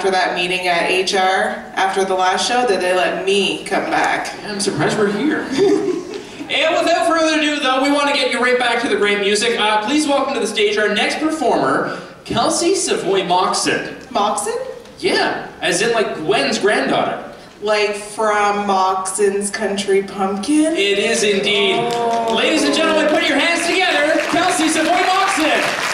after that meeting at HR, after the last show, that they let me come back. Yeah, I'm surprised we're here. and without further ado, though, we want to get you right back to the great music. Uh, please welcome to the stage our next performer, Kelsey Savoy Moxon. Moxon? Yeah, as in like Gwen's granddaughter. Like from Moxon's Country Pumpkin? It is indeed. Oh. Ladies and gentlemen, put your hands together, Kelsey Savoy Moxon.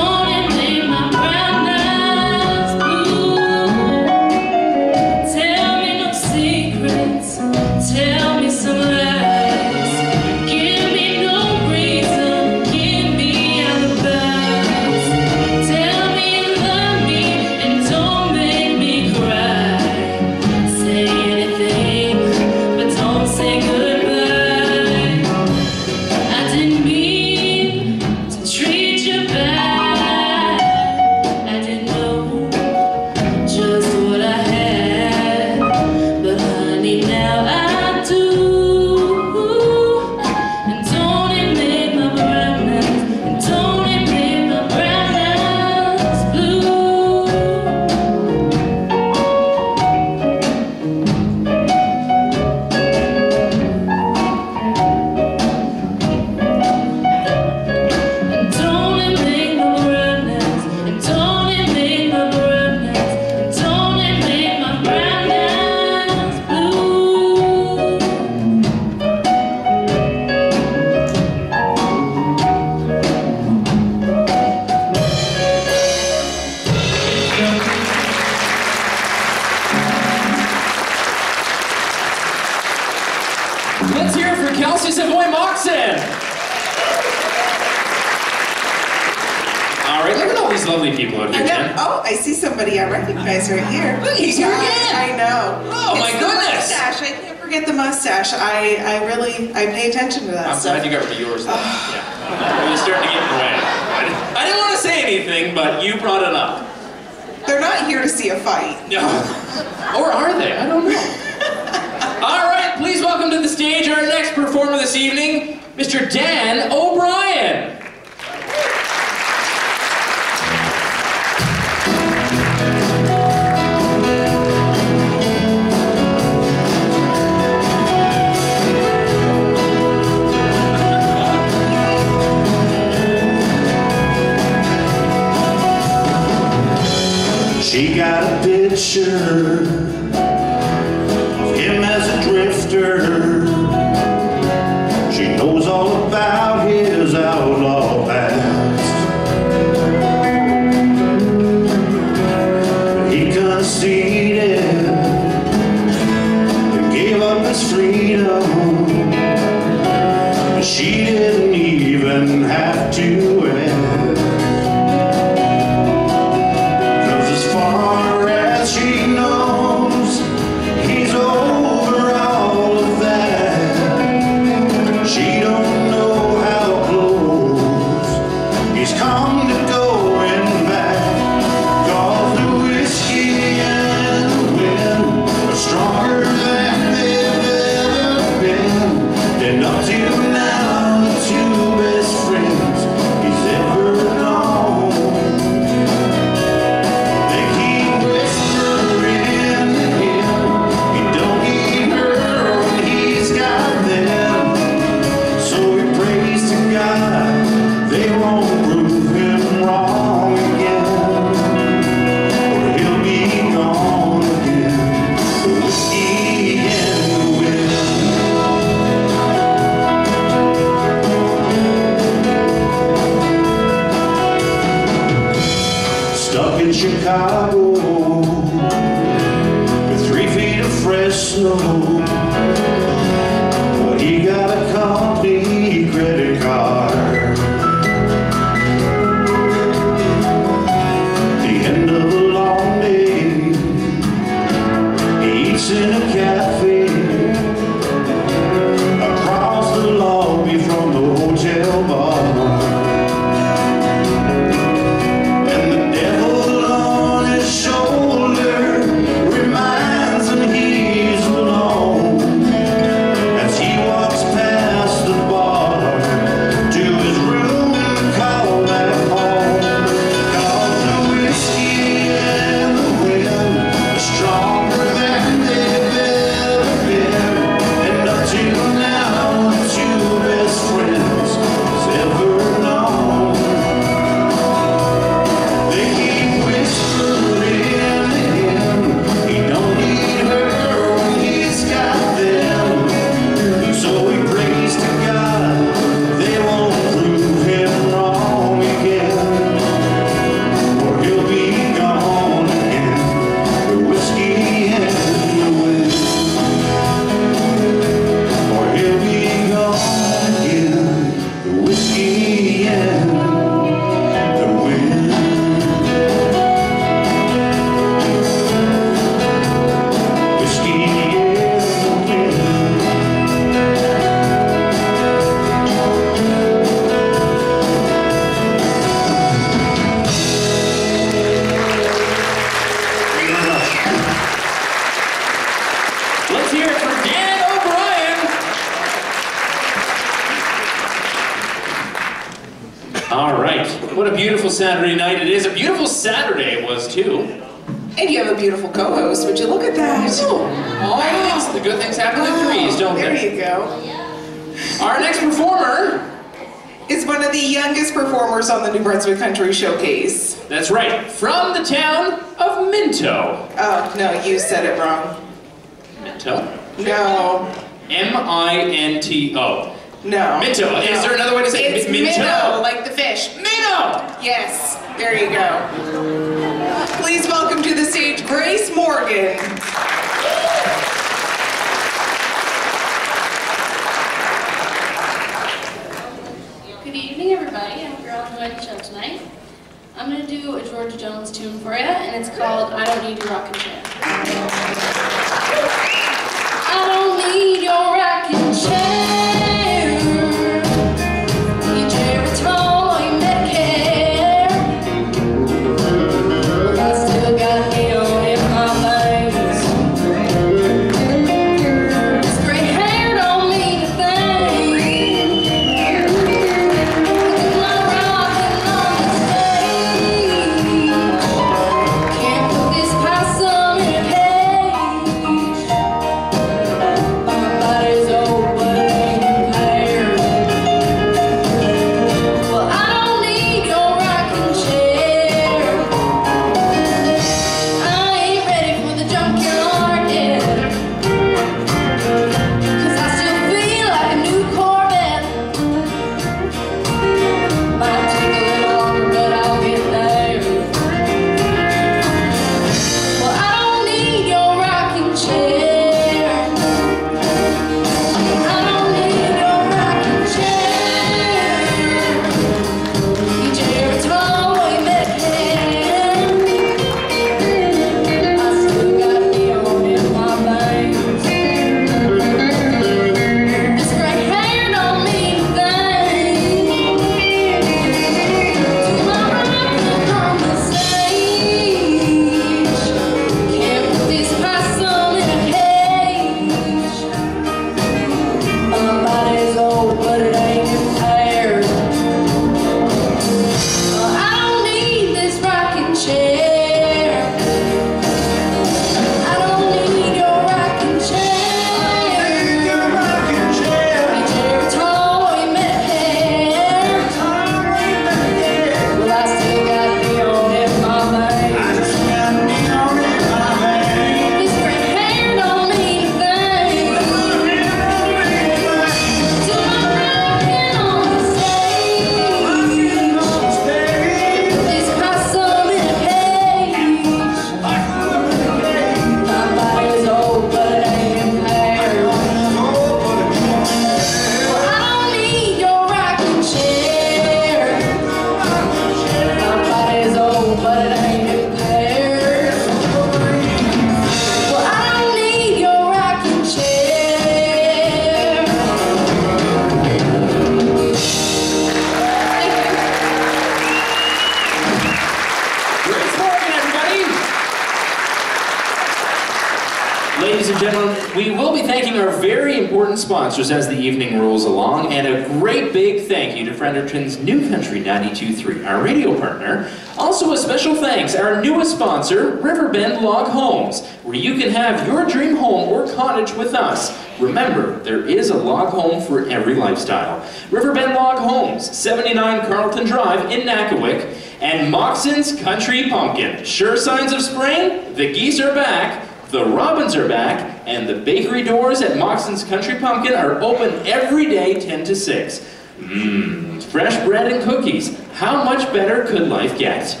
As the evening rolls along, and a great big thank you to Fredericton's New Country 92.3, our radio partner. Also a special thanks, our newest sponsor, Riverbend Log Homes, where you can have your dream home or cottage with us. Remember, there is a log home for every lifestyle. Riverbend Log Homes, 79 Carlton Drive in Nackawic, and Moxon's Country Pumpkin. Sure signs of spring? The geese are back. The robins are back, and the bakery doors at Moxon's Country Pumpkin are open every day 10 to 6. Mmm, fresh bread and cookies. How much better could life get?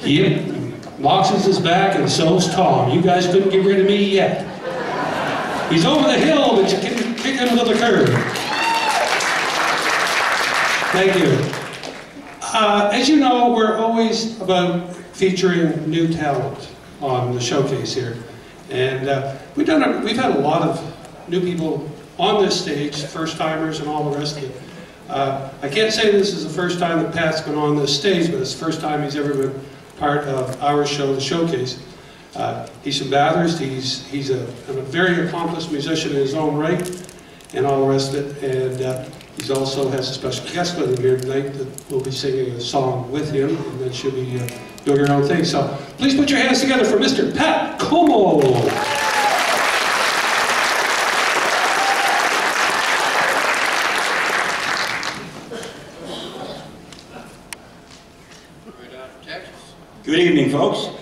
Yep, Moxon's is back and so's Tom. You guys couldn't get rid of me yet. He's over the hill, but you can kick him to the curb. Thank you. Uh, as you know, we're always about featuring new talent the showcase here. And uh, we've, done a, we've had a lot of new people on this stage, first timers and all the rest of it. Uh, I can't say this is the first time that Pat's been on this stage, but it's the first time he's ever been part of our show, the showcase. Uh, he's from Bathurst. He's he's a, a, very accomplished musician in his own right, and all the rest of it. And uh, he also has a special guest with him here tonight that will be singing a song with him, and then she'll be uh, doing her own thing. So please put your hands together for Mr. Pat Como. Good evening, folks.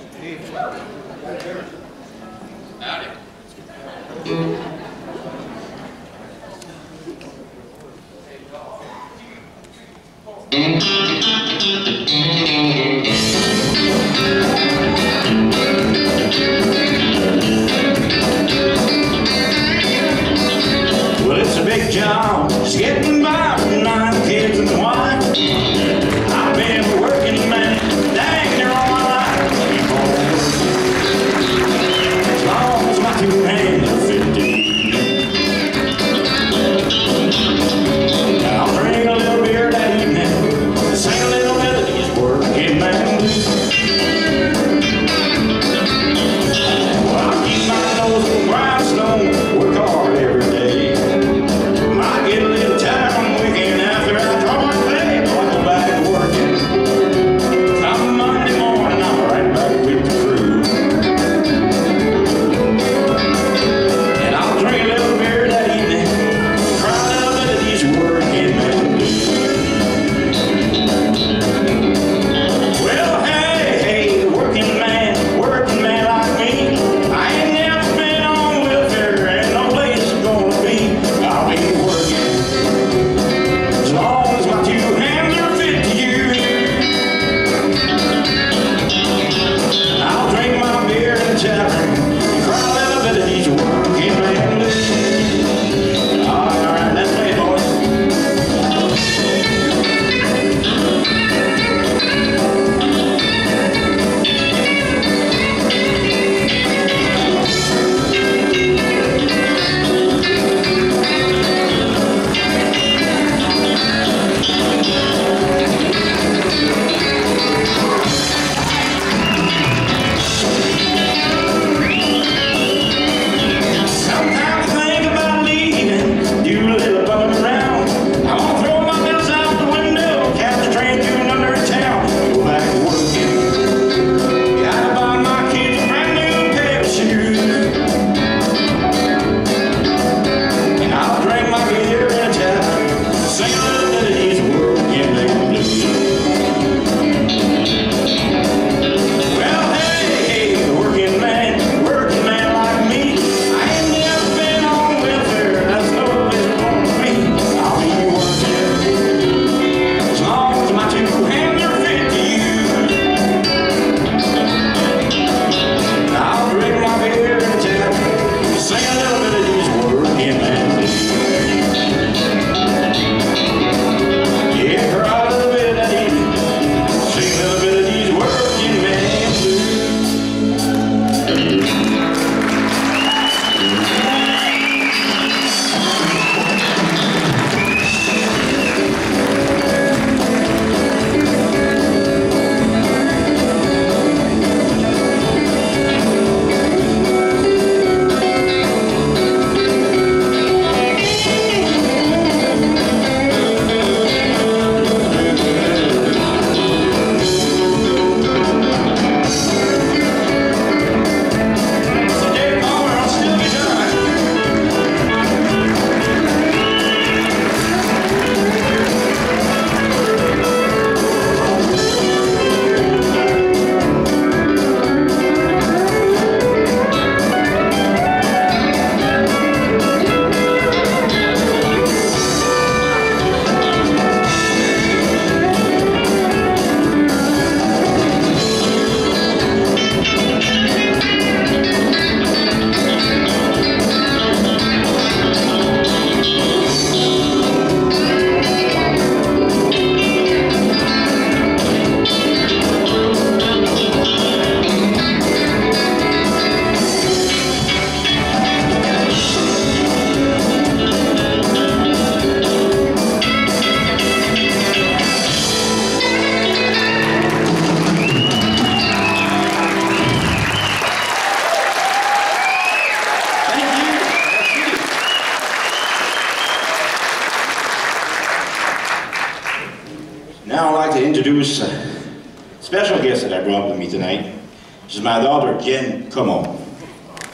My daughter, Jen Como.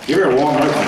Give her a warm welcome.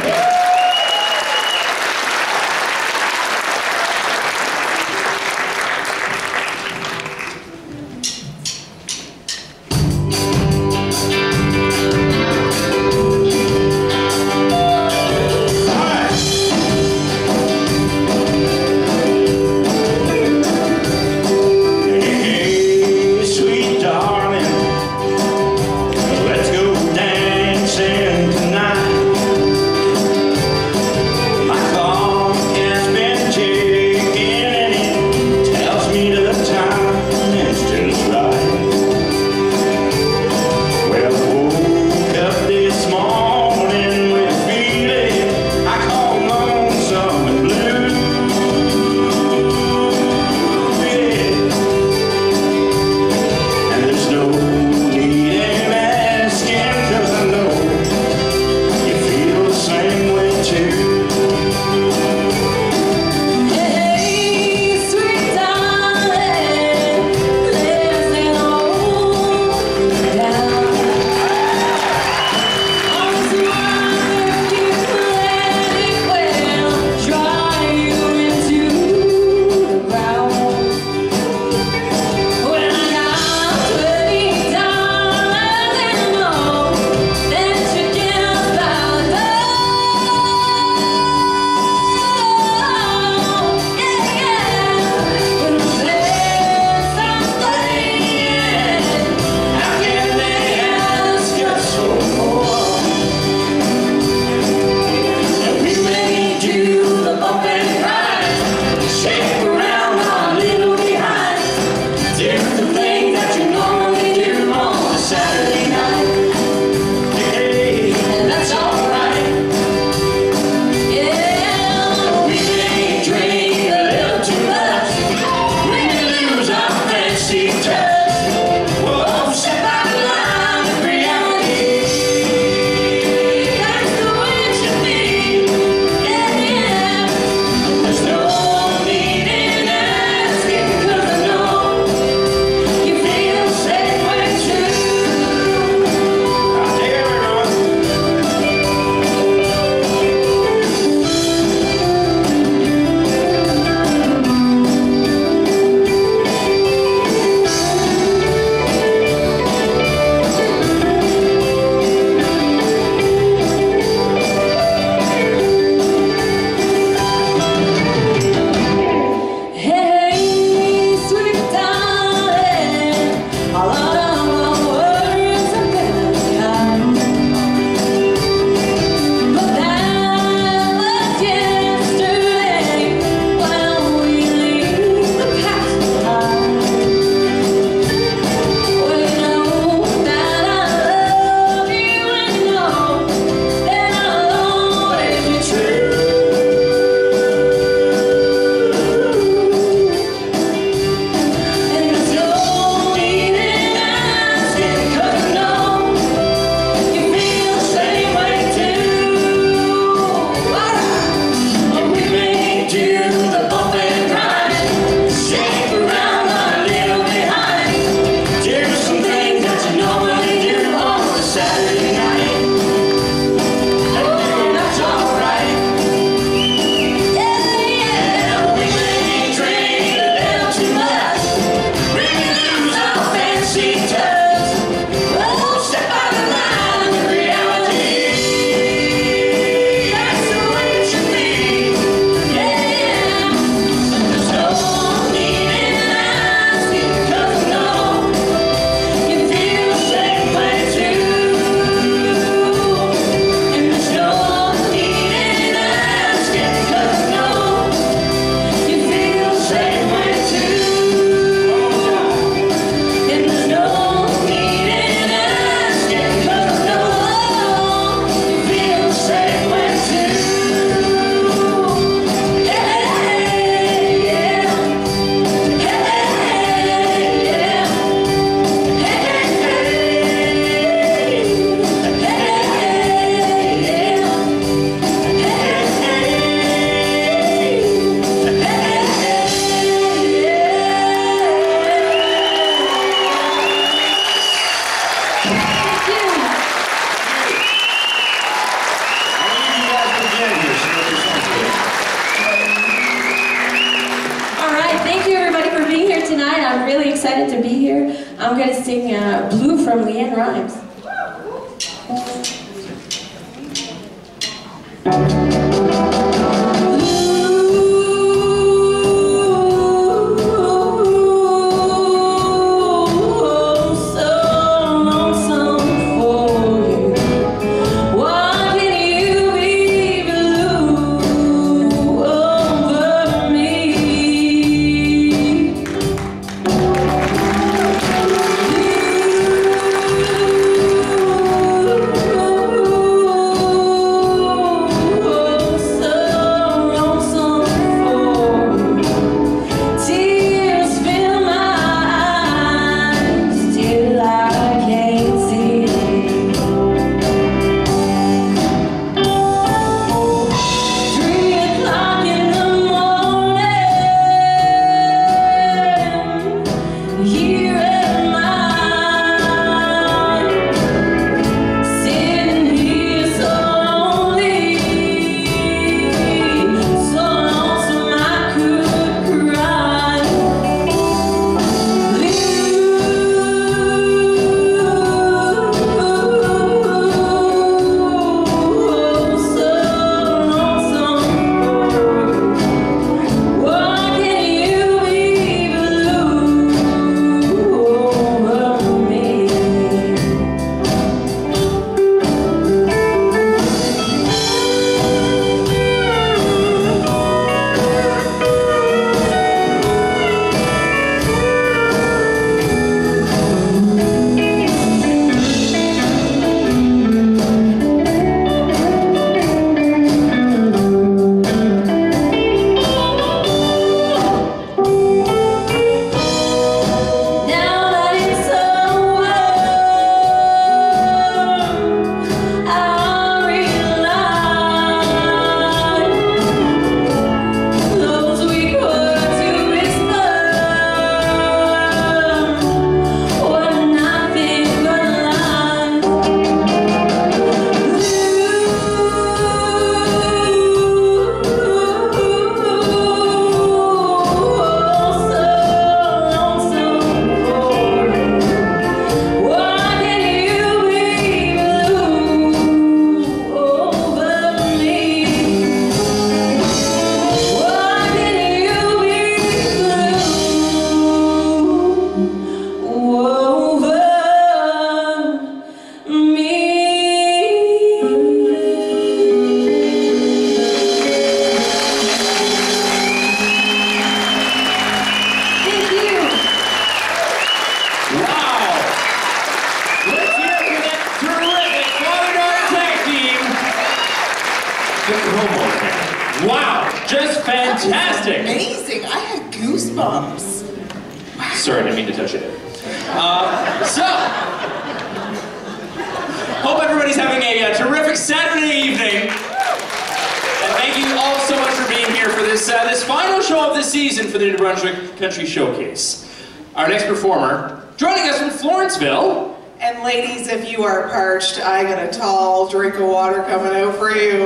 Brunswick Country Showcase. Our next performer, joining us from Florenceville. And ladies, if you are parched, I got a tall drink of water coming out for you.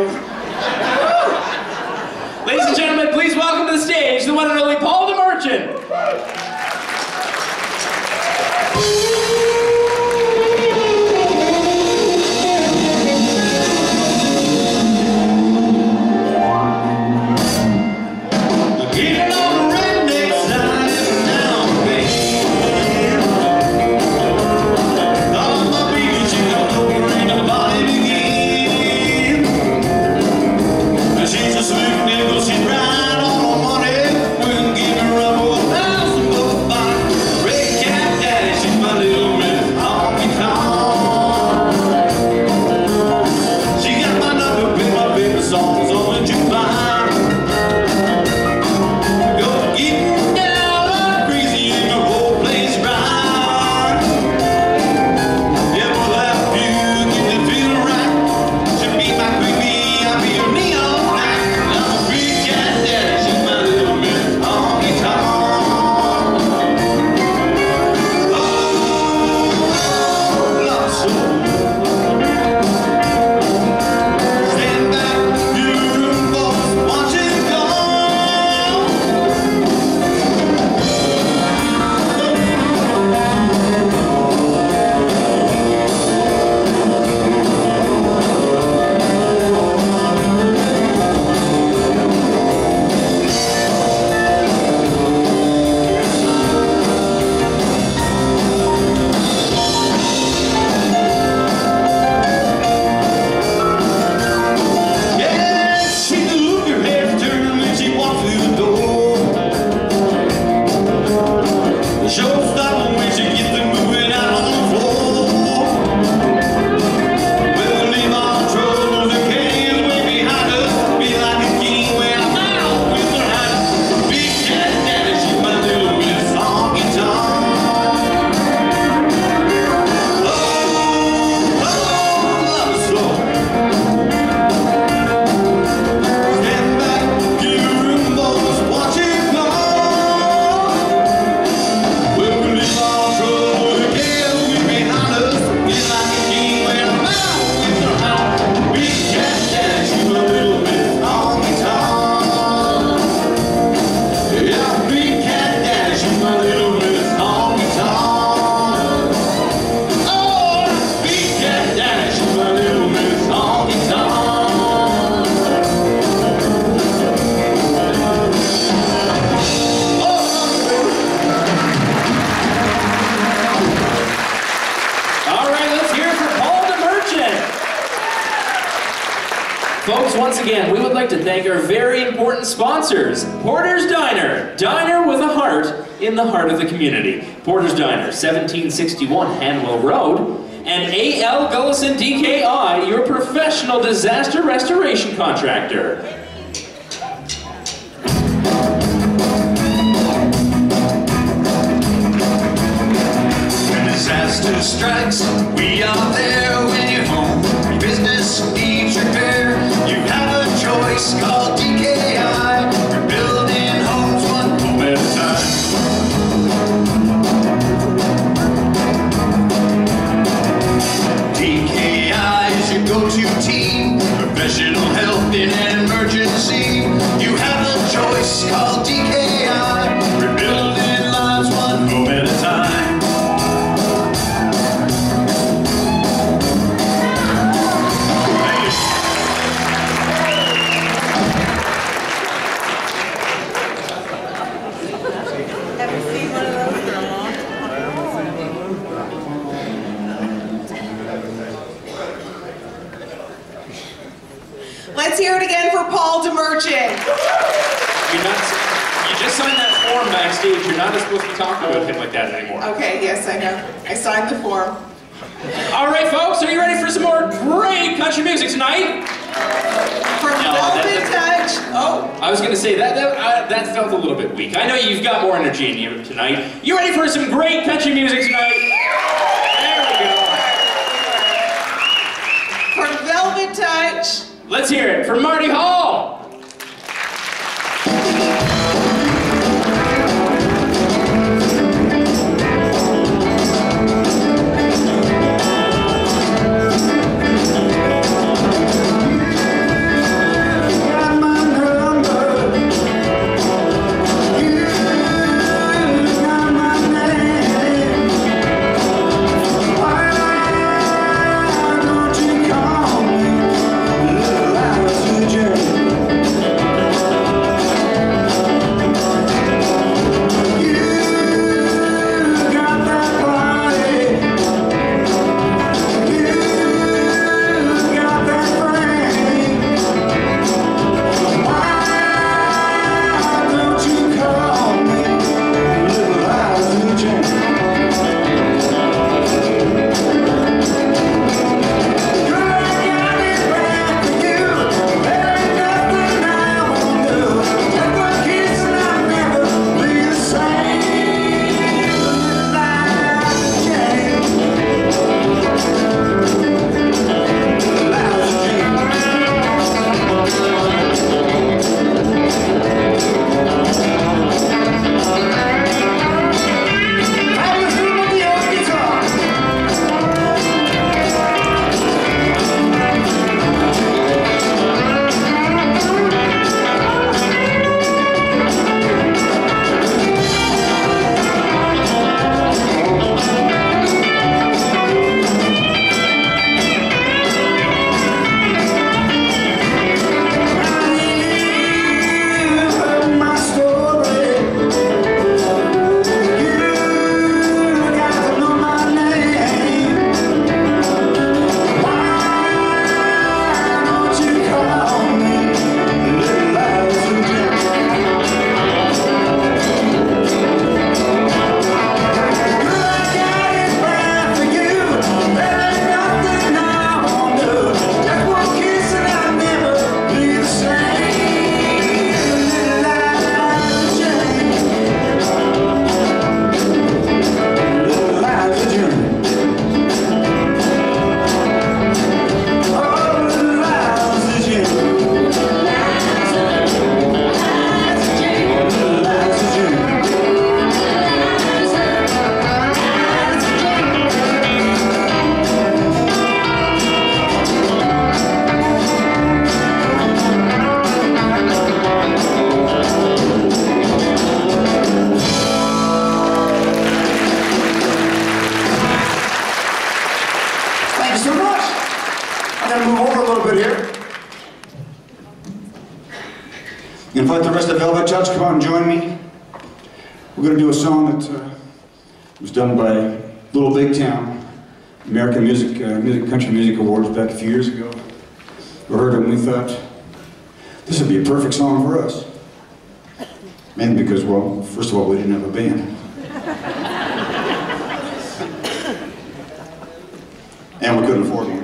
ladies and gentlemen, please welcome to the stage the one and only Paul DeMarchi. 1761 Hanwell Road, invite the rest of Velvet Touch, come out and join me. We're going to do a song that uh, was done by Little Big Town, American Music, uh, music Country Music Awards back a few years ago. We heard it and we thought, this would be a perfect song for us. And because, well, first of all, we didn't have a band. and we couldn't afford one.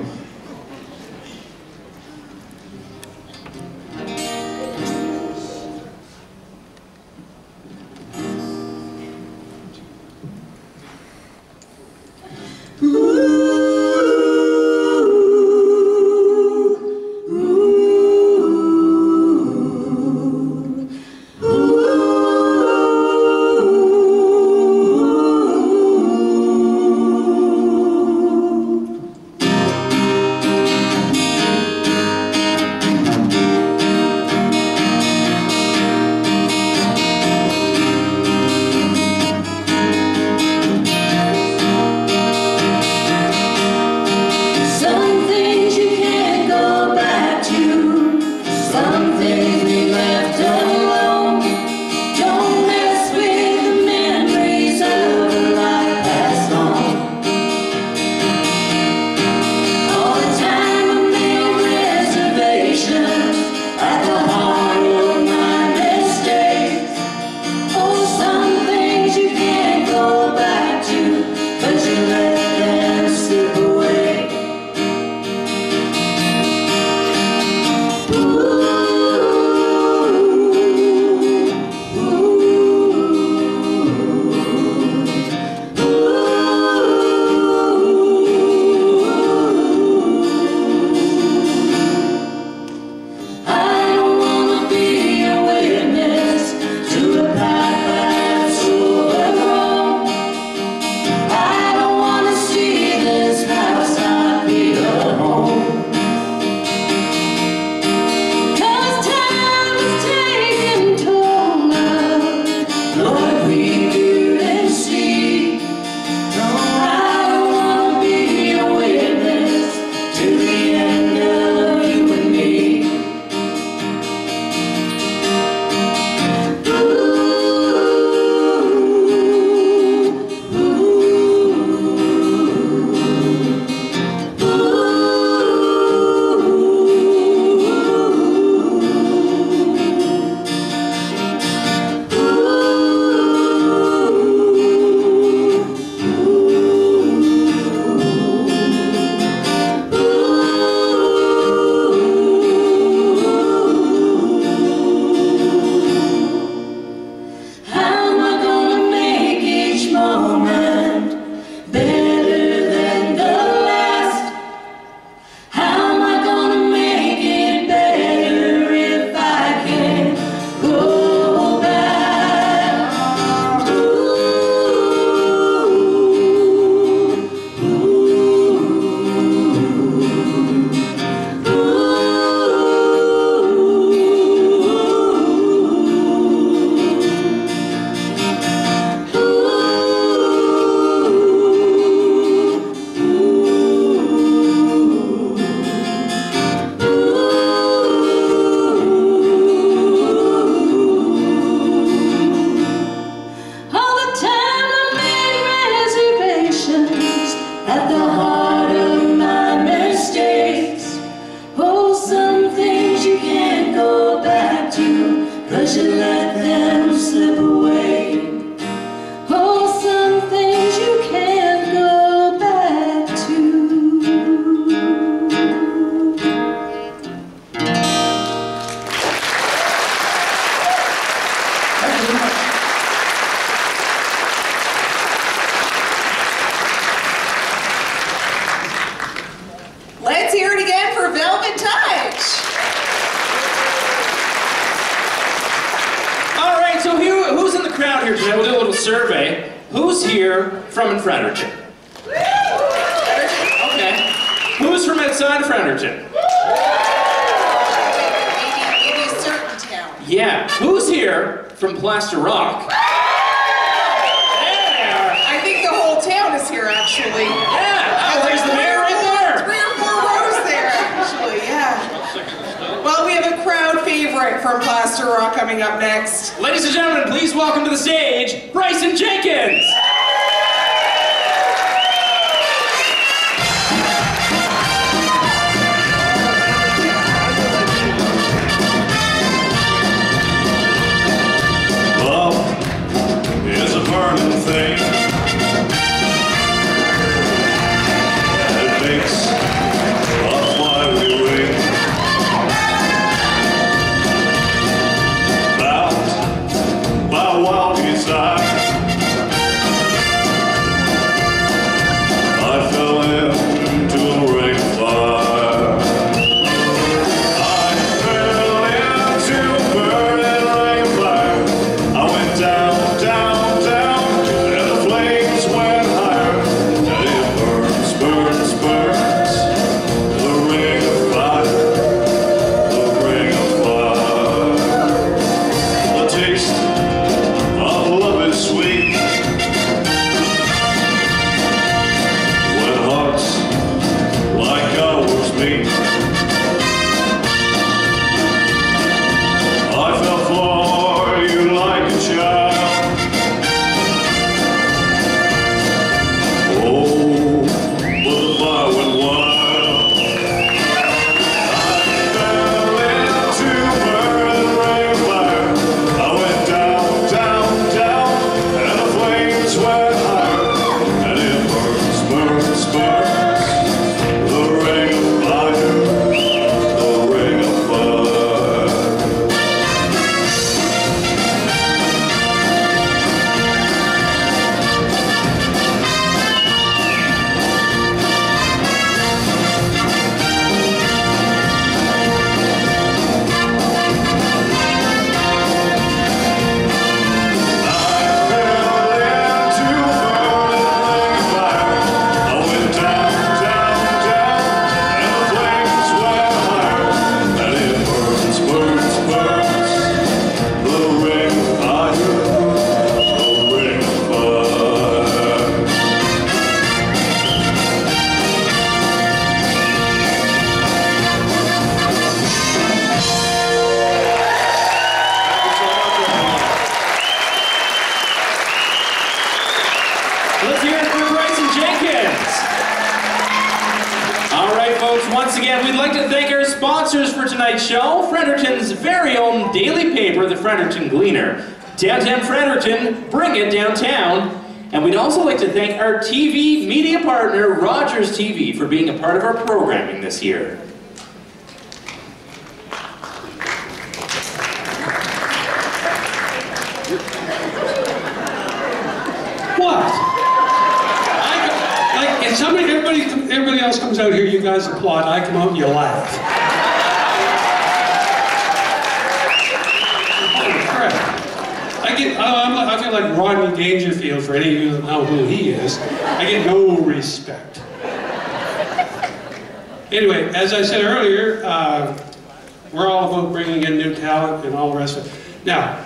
We're all about bringing in new talent and all the rest of it. Now,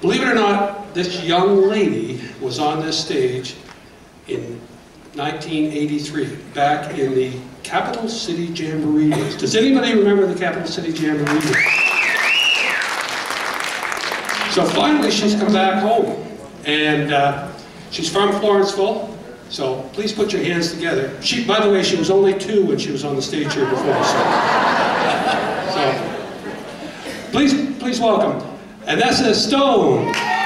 believe it or not, this young lady was on this stage in 1983, back in the Capital City Jamboree days. Does anybody remember the Capital City Jamboree days? So finally, she's come back home, and uh, she's from Florenceville. So please put your hands together. She, by the way, she was only two when she was on the stage here before. So, so Please, please welcome a Stone.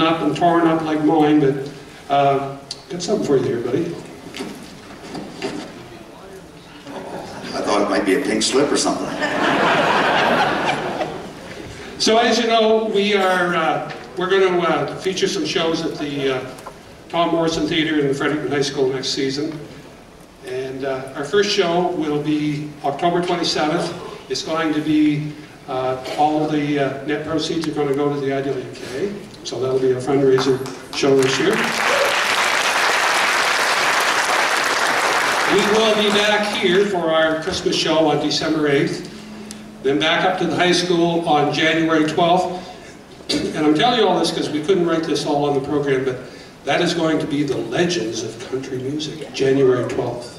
Written up and torn up like mine, but uh, got something for you here, buddy. I thought it might be a pink slip or something. So as you know, we are uh, we're going to uh, feature some shows at the uh, Tom Morrison Theater in the Fredericton High School next season. And uh, our first show will be October 27th. It's going to be uh, all the uh, net proceeds are going to go to the IWK. So that'll be a fundraiser show this year. We will be back here for our Christmas show on December 8th. Then back up to the high school on January 12th. And I'm telling you all this because we couldn't write this all on the program, but that is going to be the Legends of Country Music, January 12th.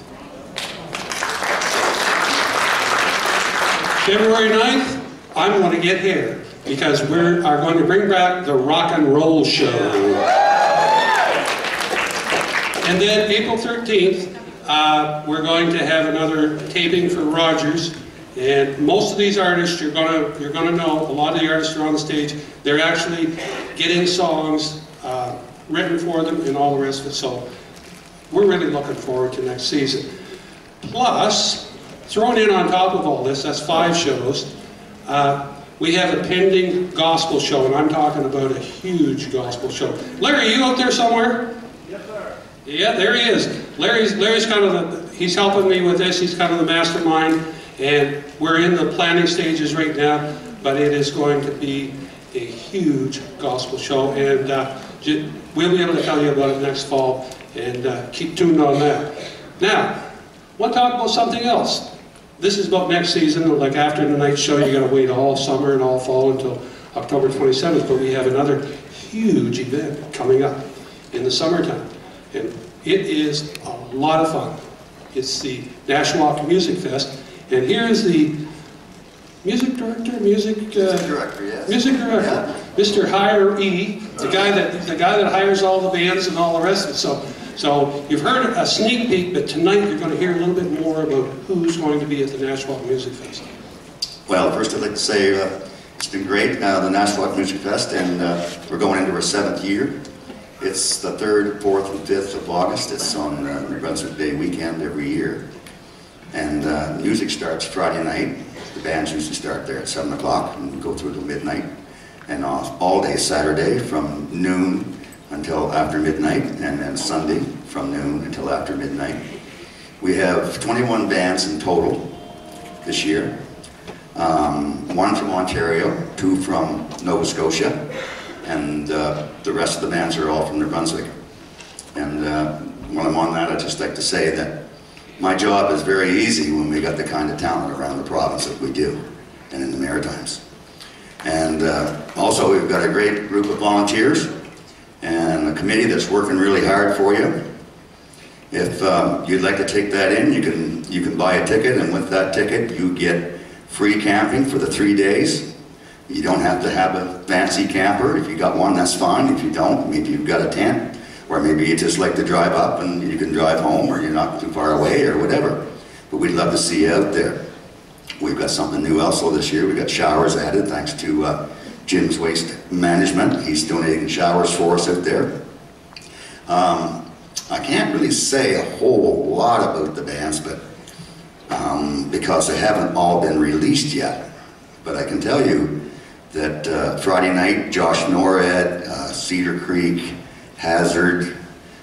February 9th, I'm going to get hair because we are going to bring back the Rock and Roll Show. And then April 13th, uh, we're going to have another taping for Rogers. And most of these artists you're gonna you're gonna know. A lot of the artists are on the stage. They're actually getting songs uh, written for them and all the rest of it. So we're really looking forward to next season. Plus, thrown in on top of all this, that's five shows. Uh, we have a pending gospel show, and I'm talking about a huge gospel show. Larry, you out there somewhere? Yes, sir. Yeah, there he is. Larry's Larry's kind of the, he's helping me with this. He's kind of the mastermind, and we're in the planning stages right now. But it is going to be a huge gospel show, and uh, we'll be able to tell you about it next fall. And uh, keep tuned on that. Now, want to talk about something else. This is about next season, like after the night show, you gotta wait all summer and all fall until October 27th, but we have another huge event coming up in the summertime. And it is a lot of fun. It's the Nashwaak Music Fest, and here is the music director, music... uh, Director, yes. Music director, yeah. Mr. Hire E, the guy that, the guy that hires all the bands and all the rest of it. So, so you've heard a sneak peek, but tonight you're going to hear a little bit more about who's going to be at the Nashwaak Music Fest. Well, first I'd like to say uh, it's been great, uh, the Nashwaak Music Fest, and uh, we're going into our seventh year. It's the 3rd, 4th, and 5th of August. It's on uh, New Brunswick Day weekend every year. And uh, music starts Friday night. The bands usually start there at 7 o'clock and go through till midnight. And all, all day Saturday from noon until after midnight, and then Sunday from noon until after midnight. We have 21 bands in total this year. Um, one from Ontario, two from Nova Scotia, and uh, the rest of the bands are all from New Brunswick. And uh, while I'm on that, I'd just like to say that my job is very easy when we got the kind of talent around the province that we do, and in the Maritimes. And uh, also, we've got a great group of volunteers and a committee that's working really hard for you. If um, you'd like to take that in, you can you can buy a ticket, and with that ticket, you get free camping for the three days. You don't have to have a fancy camper. If you got one, that's fine. If you don't, maybe you've got a tent, or maybe you just like to drive up and you can drive home, or you're not too far away, or whatever. But we'd love to see you out there. We've got something new also this year. We've got showers added thanks to uh, Jim's Waste Management. He's donating showers for us out there. Um, I can't really say a whole lot about the bands, but um, because they haven't all been released yet. But I can tell you that uh, Friday night, Josh Norad, uh, Cedar Creek, Hazard,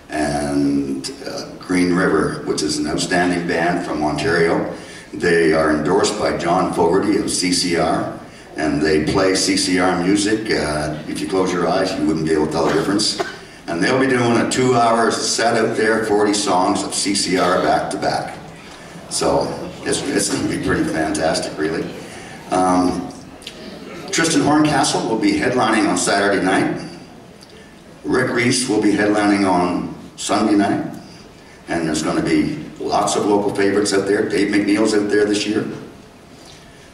and uh, Green River, which is an outstanding band from Ontario. They are endorsed by John Fogerty of CCR, and they play CCR music. Uh, if you close your eyes, you wouldn't be able to tell the difference. And they'll be doing a two-hour set out there, 40 songs of CCR back to back. So it's, it's going to be pretty fantastic, really. Um, Tristan Horncastle will be headlining on Saturday night. Rick Reese will be headlining on Sunday night. And there's going to be lots of local favorites out there. Dave McNeil's out there this year.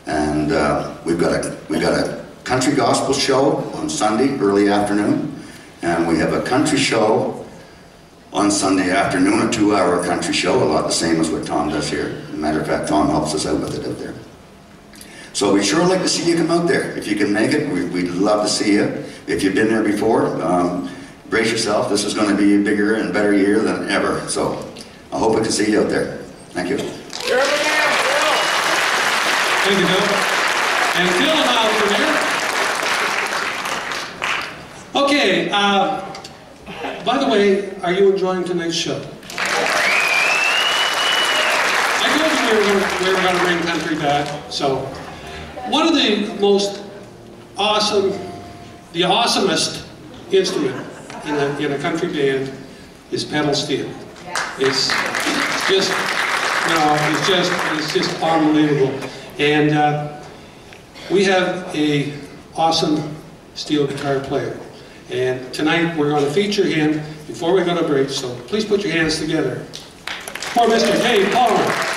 And uh, we've got a we've got a country gospel show on Sunday early afternoon, and we have a country show on Sunday afternoon, a two-hour country show, a lot the same as what Tom does here. Matter of fact, Tom helps us out with it out there. So we'd sure like to see you come out there. If you can make it, we, we'd love to see you. If you've been there before, um, brace yourself. This is going to be a bigger and better year than ever. So I hope we can see you out there. Thank you. Thank you, Bill. And Phil out from here. Okay, uh, by the way, are you enjoying tonight's show? I told you we we were going to bring country back, so one of the most awesome, the awesomest instrument in a, in a country band is pedal steel. It's just, no, it's just, it's just unbelievable. And uh, we have a awesome steel guitar player. And tonight we're going to feature him before we go to break, so please put your hands together for Mr. Dave Palmer.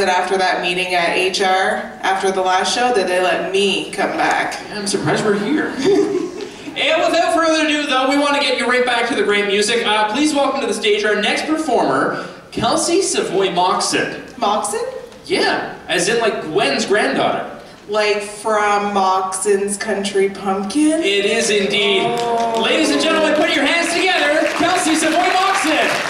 surprised that after that meeting at HR, after the last show, that they let me come back. Yeah, I'm surprised we're here. And without further ado, though, we want to get you right back to the great music. Uh, please welcome to the stage our next performer, Kelsey Savoy Moxon. Moxon? Yeah, as in like Gwen's granddaughter. Like from Moxon's Country Pumpkin? It is indeed. Oh. Ladies and gentlemen, put your hands together, Kelsey Savoy Moxon.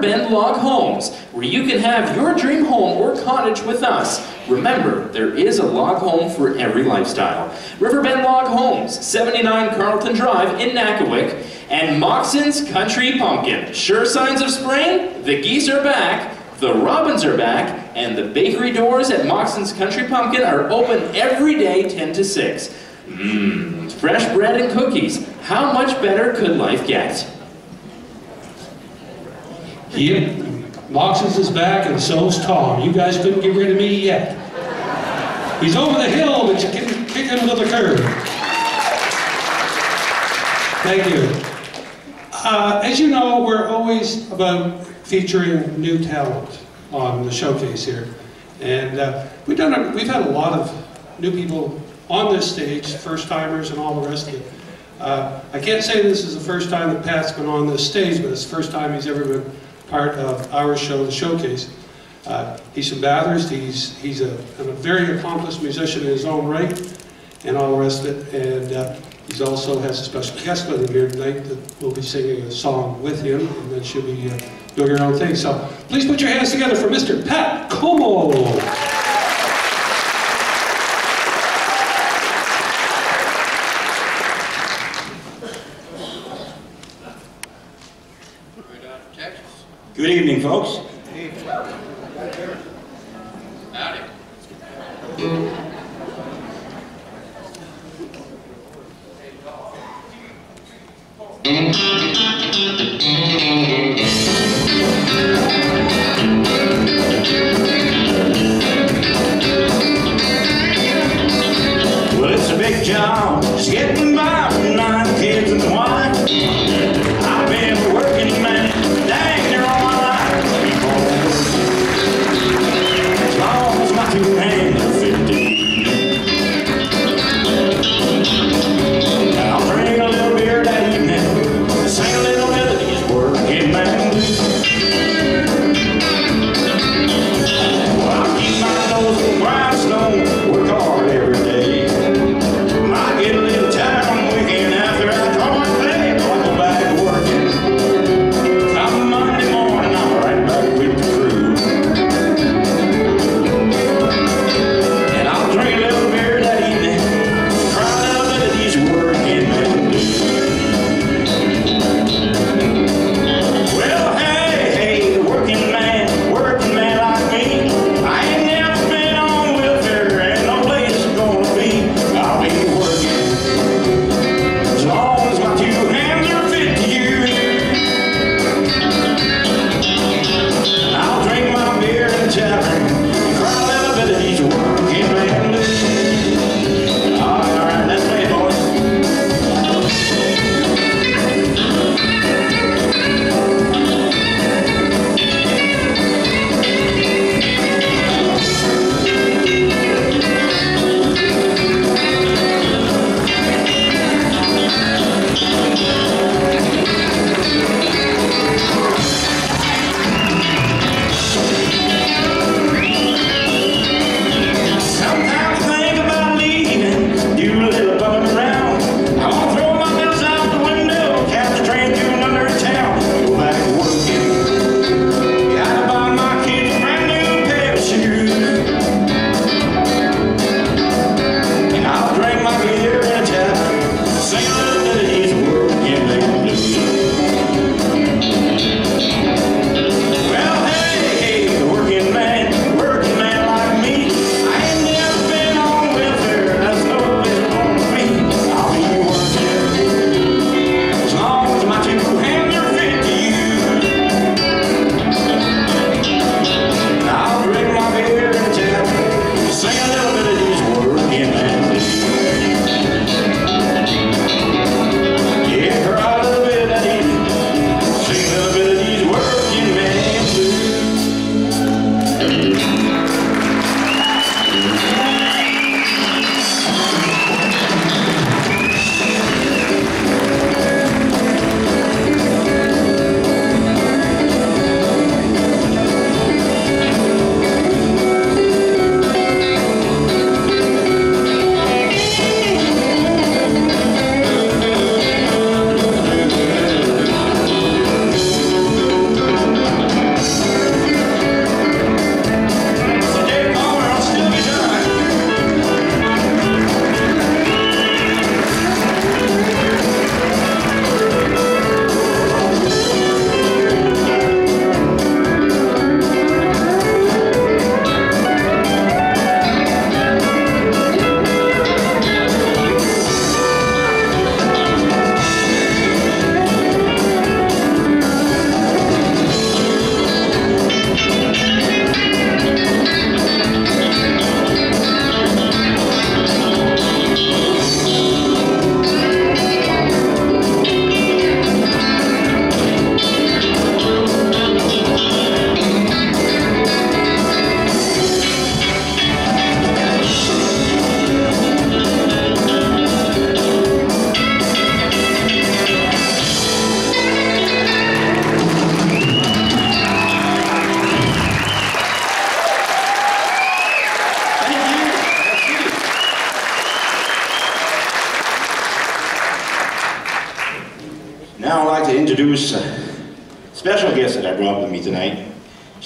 Riverbend Log Homes, where you can have your dream home or cottage with us. Remember, there is a log home for every lifestyle. Riverbend Log Homes, 79 Carlton Drive in Nackawic, and Moxon's Country Pumpkin. Sure signs of spring? The geese are back, the robins are back, and the bakery doors at Moxon's Country Pumpkin are open every day 10 to 6. Mmm, fresh bread and cookies. How much better could life get? Yep, Moxon's is back and so's Tom. You guys couldn't get rid of me yet. He's over the hill, but you can kick him to the curb. Thank you. Uh, as you know, we're always about featuring new talent on the showcase here. And uh, we've, done a, we've had a lot of new people on this stage, first timers and all the rest of it. Uh, I can't say this is the first time that Pat's been on this stage, but it's the first time he's ever been part of our show, the showcase. Uh, he's from Bathurst. He's, he's a, a very accomplished musician in his own right and all the rest of it. And uh, he's also has a special guest with him here tonight that will be singing a song with him, and then she'll be uh, doing her own thing. So please put your hands together for Mr. Pat Como. Good evening, folks.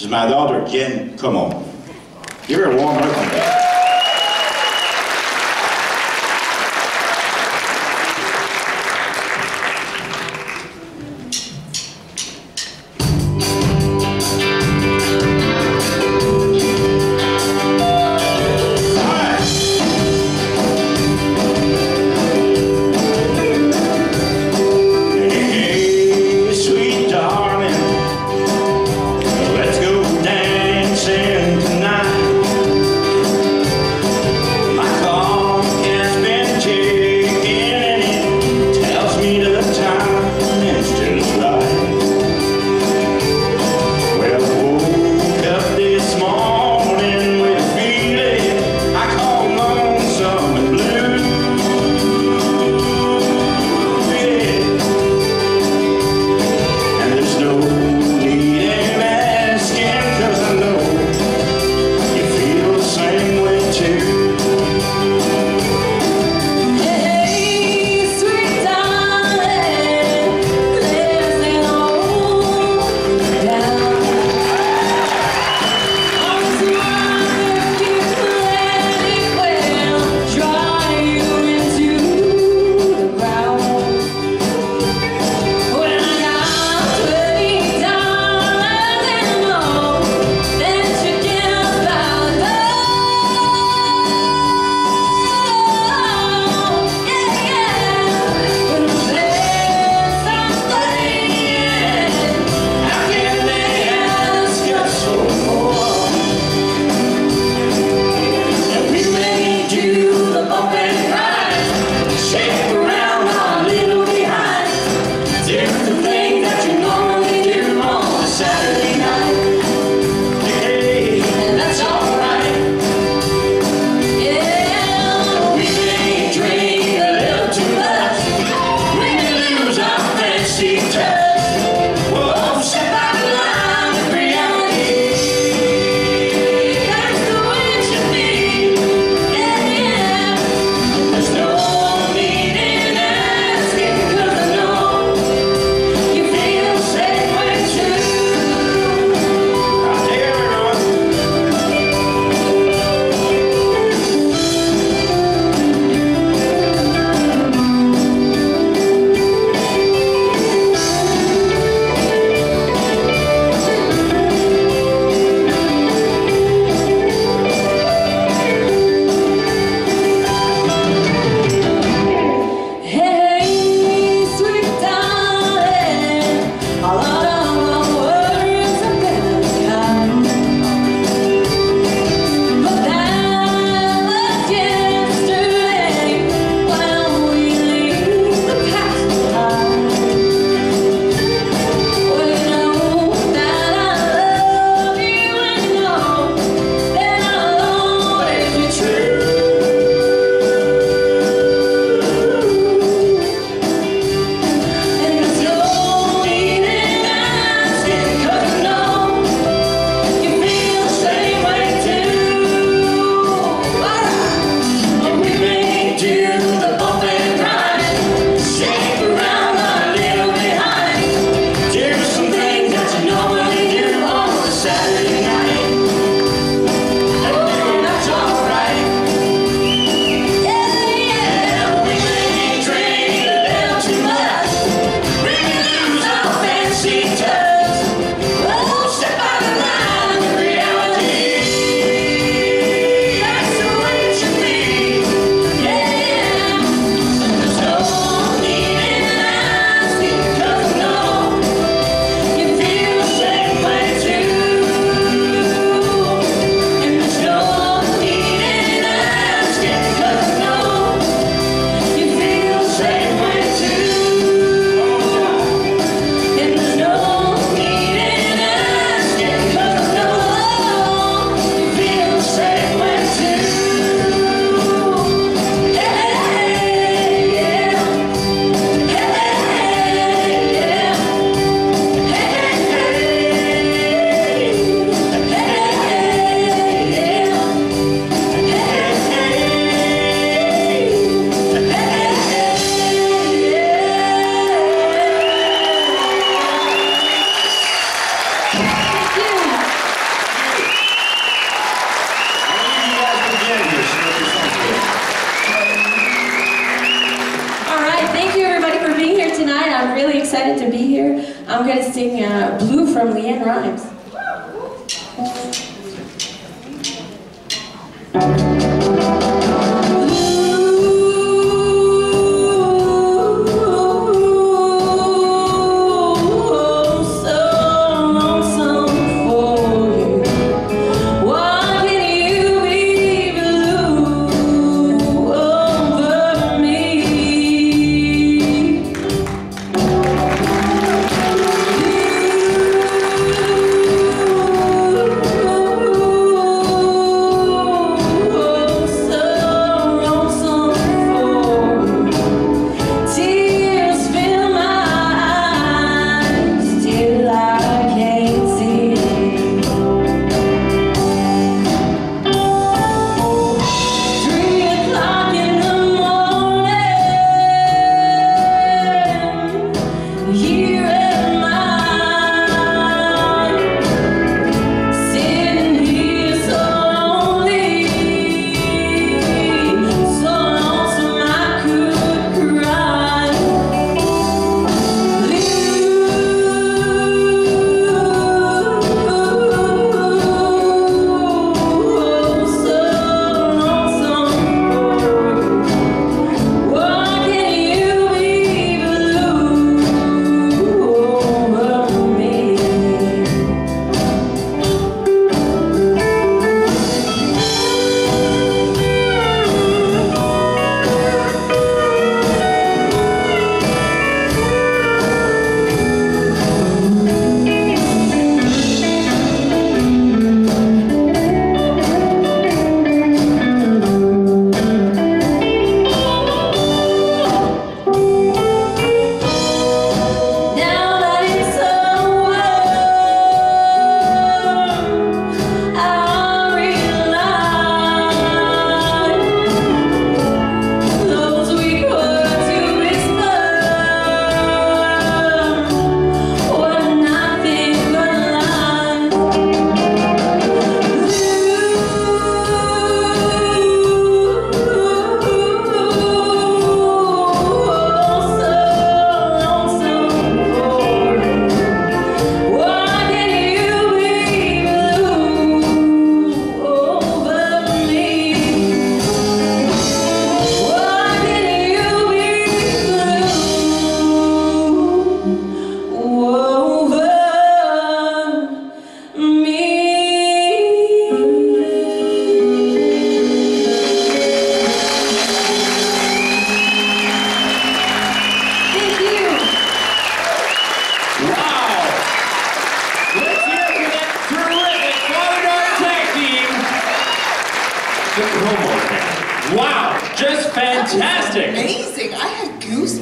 She's my daughter, Jen Como. Give her a warm welcome.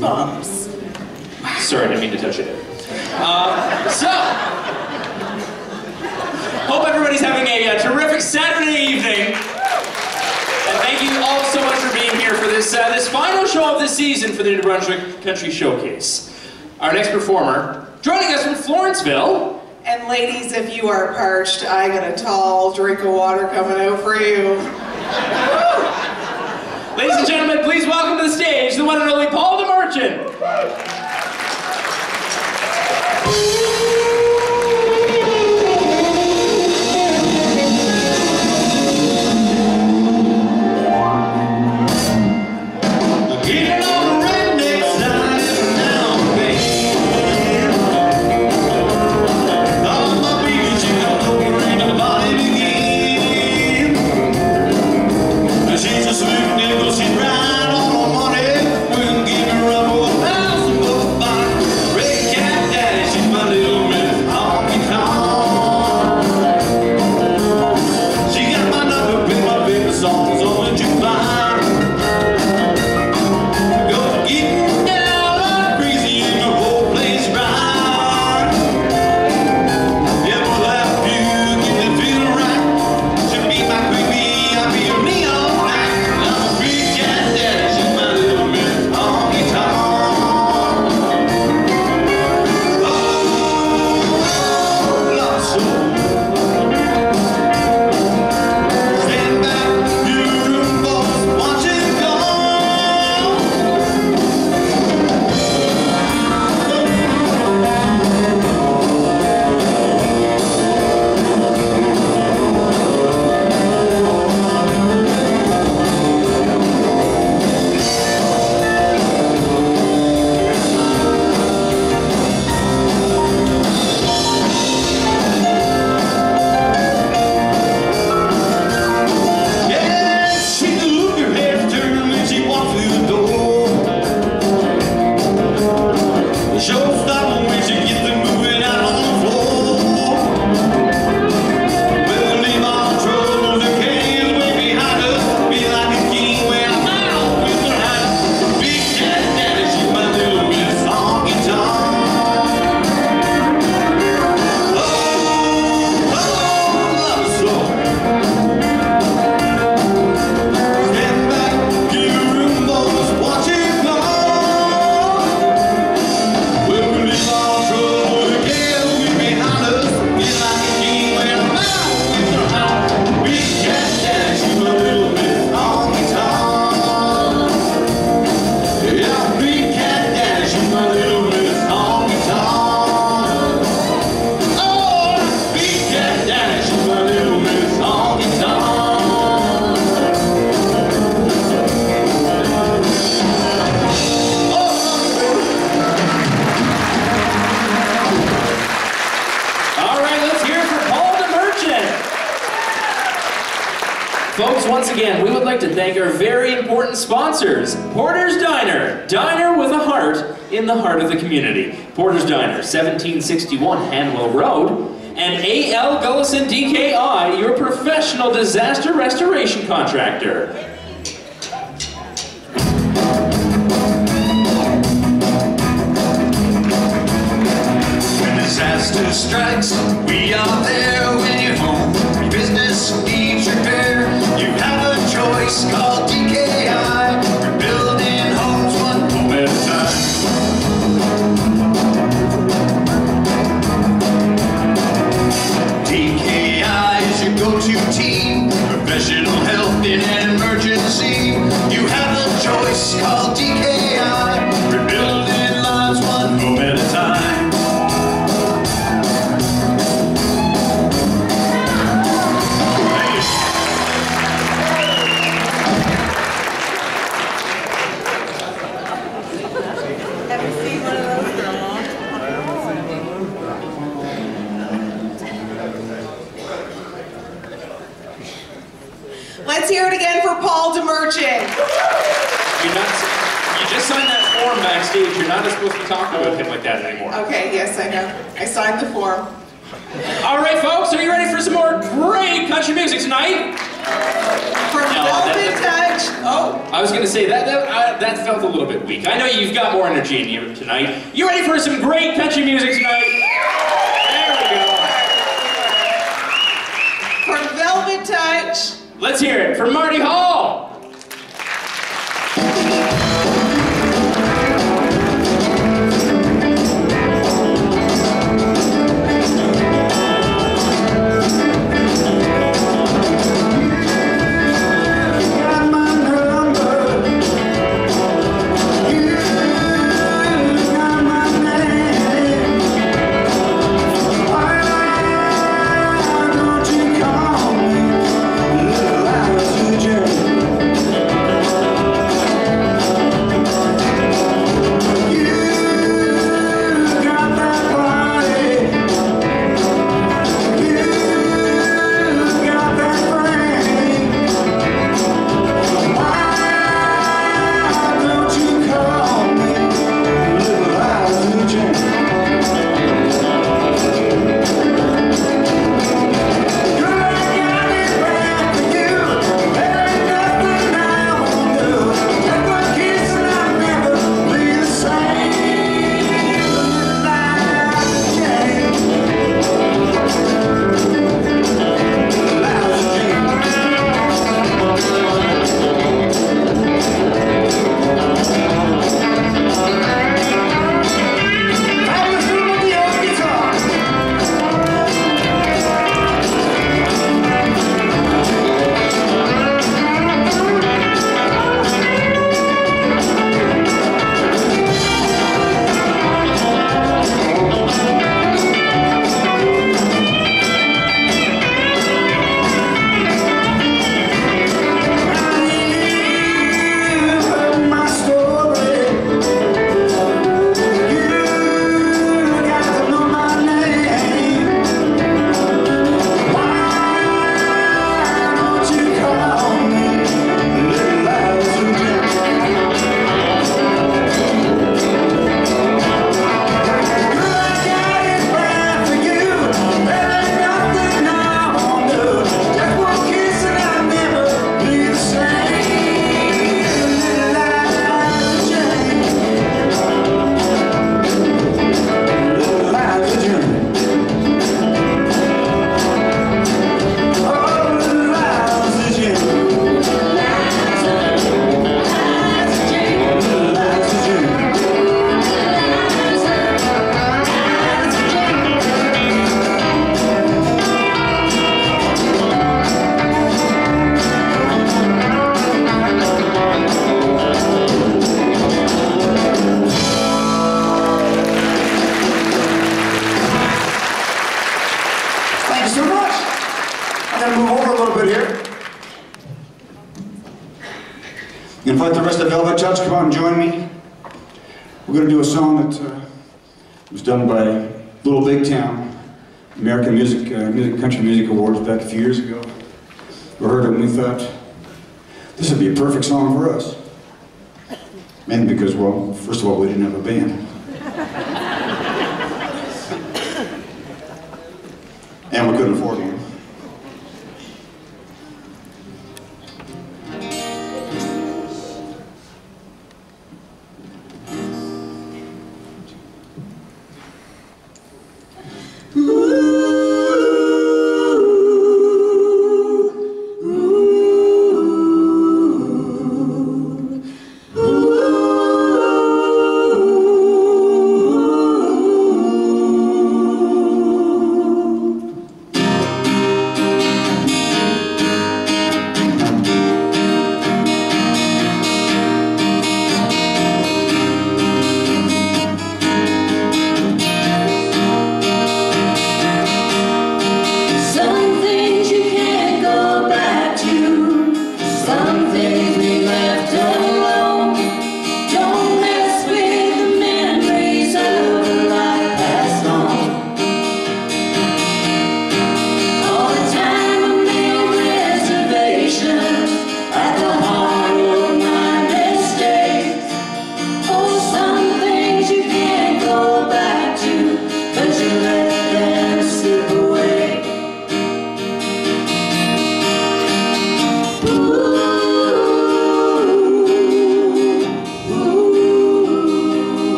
Goosebumps. Sorry, I didn't mean to touch it. Uh, so, hope everybody's having a uh, terrific Saturday evening. And thank you all so much for being here for this uh, this final show of the season for the New Brunswick Country Showcase. Our next performer, joining us from Florenceville, And ladies, if you are parched, I got a tall drink of water coming out for you. ladies and gentlemen, please welcome to the stage the one and only Paul DeMarchant. 1961 Invite the rest of Velvet Touch, come out and join me. We're going to do a song that uh, was done by Little Big Town, American Music, uh, music Country Music Awards back a few years ago. We heard it and we thought, this would be a perfect song for us. And because, well, first of all, we didn't have a band. and we couldn't afford one.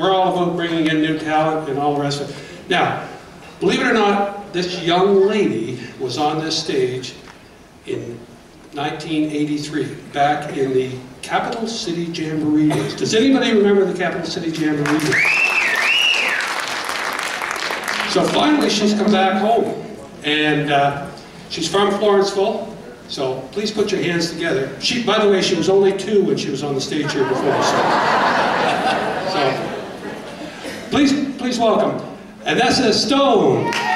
We're all about bringing in new talent and all the rest of it. Now, believe it or not, this young lady was on this stage in 1983, back in the Capital City Jamboree Days. Does anybody remember the Capital City Jamboree So finally, she's come back home, and uh, she's from Florenceville. So please put your hands together. She, by the way, she was only two when she was on the stage here before. So, so Please, please welcome Vanessa Stone.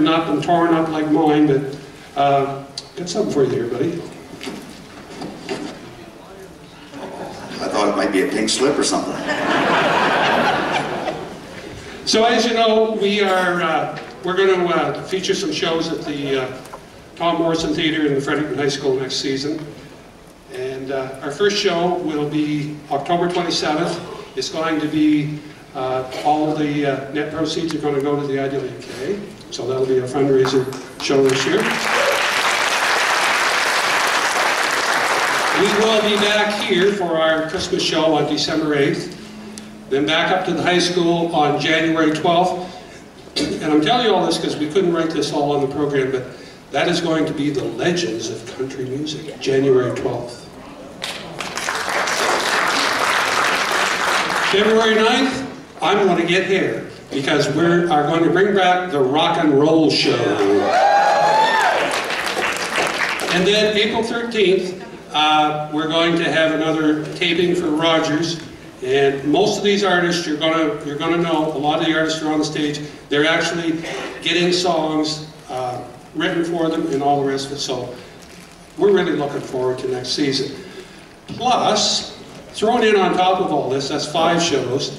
It's not and torn up like mine, but uh, got something for you here, buddy. I thought it might be a pink slip or something. So as you know, we are uh, we're going to uh, feature some shows at the uh, Tom Morrison Theater in Fredericton High School next season. And uh, our first show will be October 27th. It's going to be uh, all the uh, net proceeds are going to go to the. So that'll be a fundraiser show this year. We will be back here for our Christmas show on December 8th. Then back up to the high school on January 12th. And I'm telling you all this because we couldn't write this all on the program, but that is going to be the Legends of Country Music, January 12th. February 9th, I'm going to get here because we are going to bring back the Rock and Roll Show. And then April 13th, uh, we're going to have another taping for Rogers. And most of these artists you're gonna you're gonna know. A lot of the artists are on the stage. They're actually getting songs uh, written for them and all the rest of it. So we're really looking forward to next season. Plus, thrown in on top of all this, that's five shows.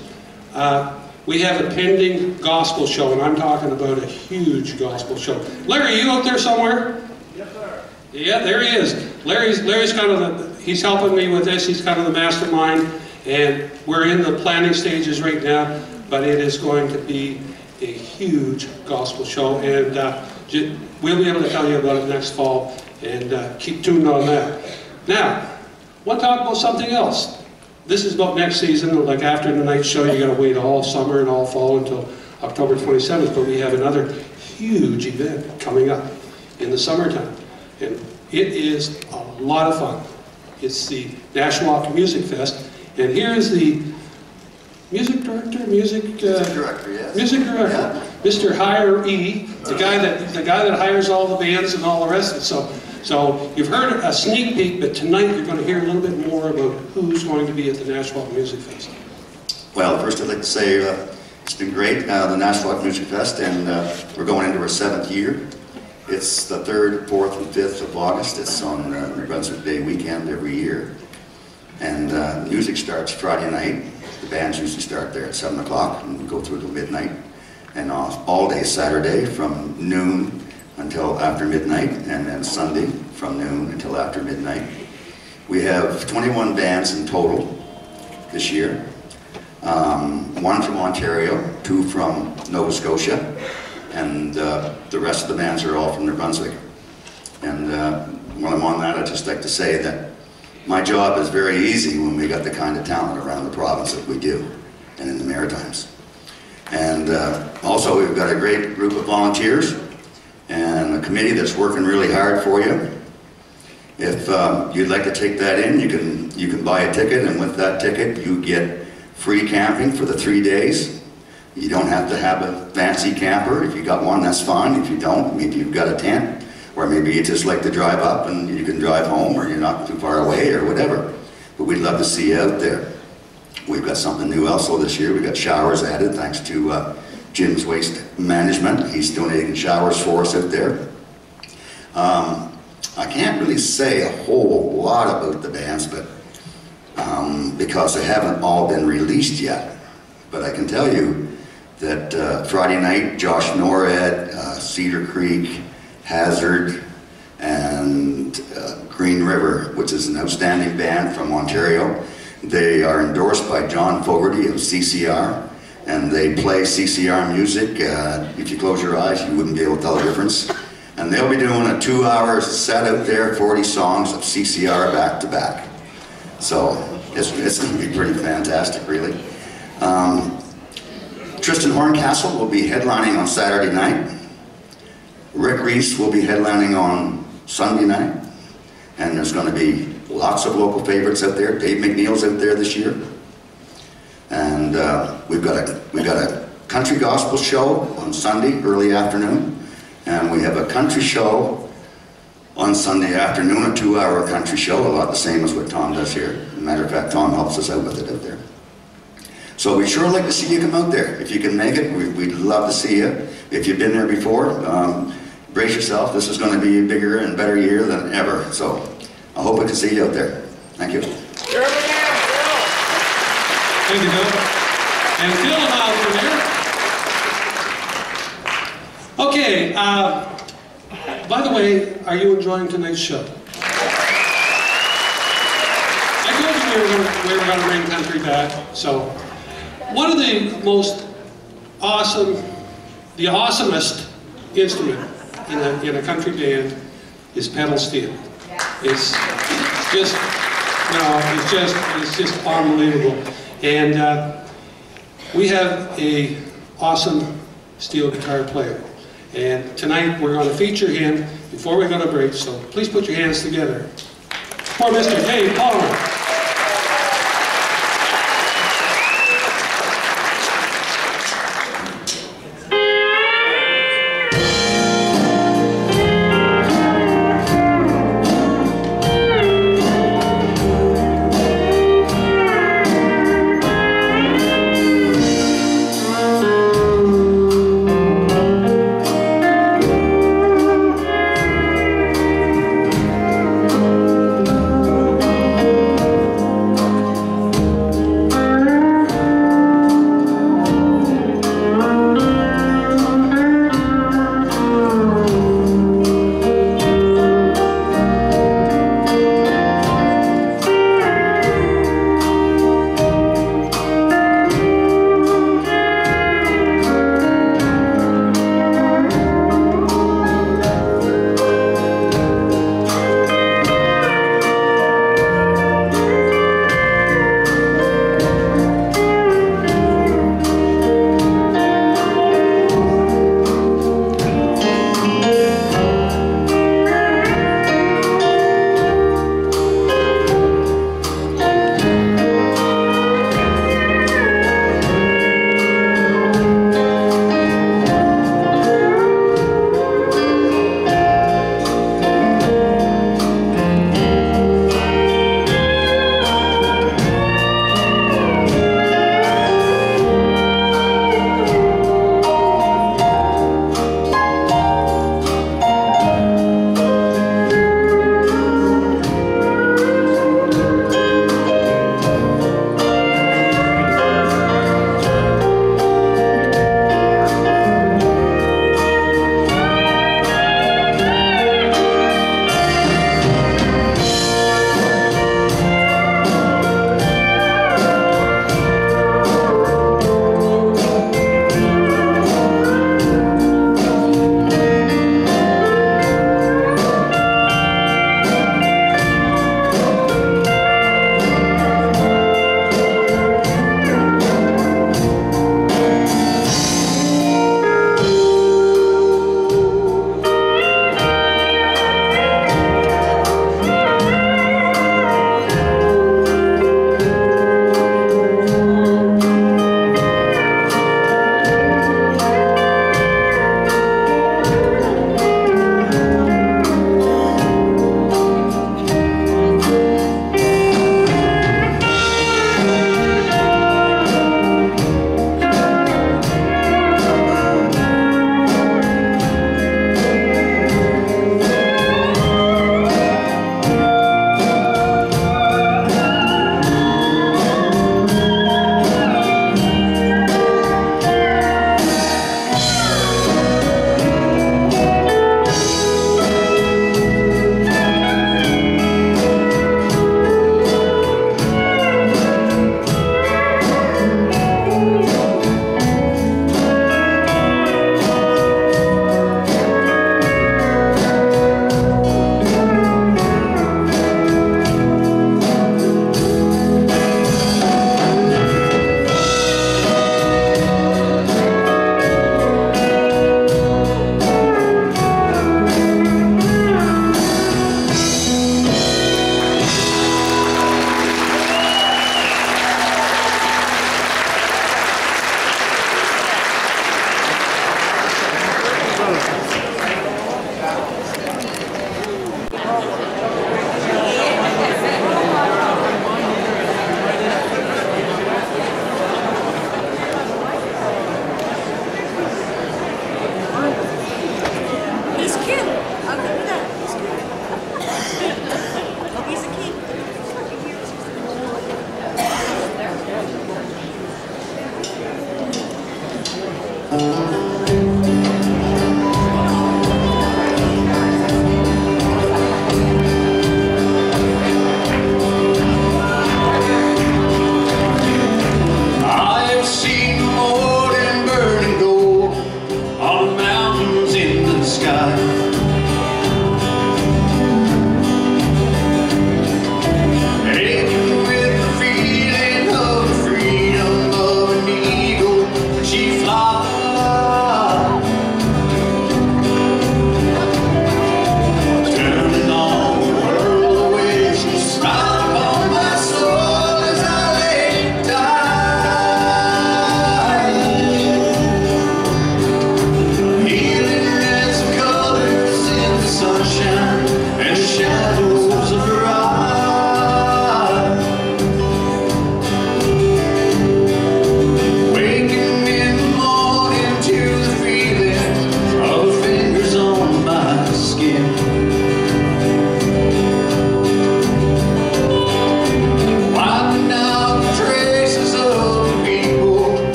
Uh, we have a pending gospel show, and I'm talking about a huge gospel show. Larry, you out there somewhere? Yes, sir. Yeah, there he is. Larry's Larry's kind of the he's helping me with this. He's kind of the mastermind, and we're in the planning stages right now. But it is going to be a huge gospel show, and uh, we'll be able to tell you about it next fall. And uh, keep tuned on that. Now, want to talk about something else. This is about next season. Like after the night show, you got to wait all summer and all fall until October 27th. But we have another huge event coming up in the summertime. And it is a lot of fun. It's the Nashwaak Music Fest. And here's the music director, music... Uh, director, yes. Music director, Mr. Hire E, the guy that, the guy that hires all the bands and all the rest of it. So, so you've heard a sneak peek, but tonight you're going to hear a little bit more about who's going to be at the Nashwaak Music Fest. Well, first I'd like to say uh, it's been great, uh, the Nashwaak Music Fest, and uh, we're going into our seventh year. It's the third, fourth, and fifth of August. It's on uh, New Brunswick Day weekend every year. And uh, music starts Friday night. The bands usually start there at 7 o'clock and go through till midnight. And all day Saturday from noon until after midnight, and then Sunday from noon until after midnight. We have 21 bands in total this year. Um, one from Ontario, two from Nova Scotia, and uh, the rest of the bands are all from New Brunswick. And uh, while I'm on that, I'd just like to say that my job is very easy when we got the kind of talent around the province that we do, and in the Maritimes. And uh, also, we've got a great group of volunteers and a committee that's working really hard for you. If um, you'd like to take that in, you can you can buy a ticket, and with that ticket, you get free camping for the three days. You don't have to have a fancy camper. If you got one, that's fine. If you don't, maybe you've got a tent, or maybe you just like to drive up and you can drive home, or you're not too far away, or whatever. But we'd love to see you out there. We've got something new also this year. We've got showers added thanks to uh, Jim's Waste Management. He's donating showers for us out there. Um, I can't really say a whole lot about the bands, but um, because they haven't all been released yet. But I can tell you that uh, Friday night, Josh Norad, uh, Cedar Creek, Hazard, and uh, Green River, which is an outstanding band from Ontario. They are endorsed by John Fogerty of CCR, and they play CCR music. Uh, if you close your eyes, you wouldn't be able to tell the difference. And they'll be doing a two-hour set out there, 40 songs of CCR back to back. So it's, it's going to be pretty fantastic, really. Um, Tristan Horncastle will be headlining on Saturday night. Rick Reese will be headlining on Sunday night. And there's going to be lots of local favorites out there. Dave McNeil's out there this year. And uh, we've got a we've got a country gospel show on Sunday early afternoon, and we have a country show on Sunday afternoon, a two-hour country show, a lot the same as what Tom does here. Matter of fact, Tom helps us out with it out there. So we'd sure like to see you come out there. If you can make it, we- we'd love to see you. If you've been there before, um, brace yourself. This is going to be a bigger and better year than ever. So I hope we can see you out there. Thank you. Thank you, Bill. And Phil out there. Okay, uh, by the way, are you enjoying tonight's show? I told you we were were gonna bring country back, so. One of the most awesome, the awesomest instrument in a, in a country band is pedal steel. It's just, no, it's just, it's just unbelievable. And uh, we have a awesome steel guitar player. And tonight we're going to feature him before we go to break, so please put your hands together for Mr. Dave Palmer.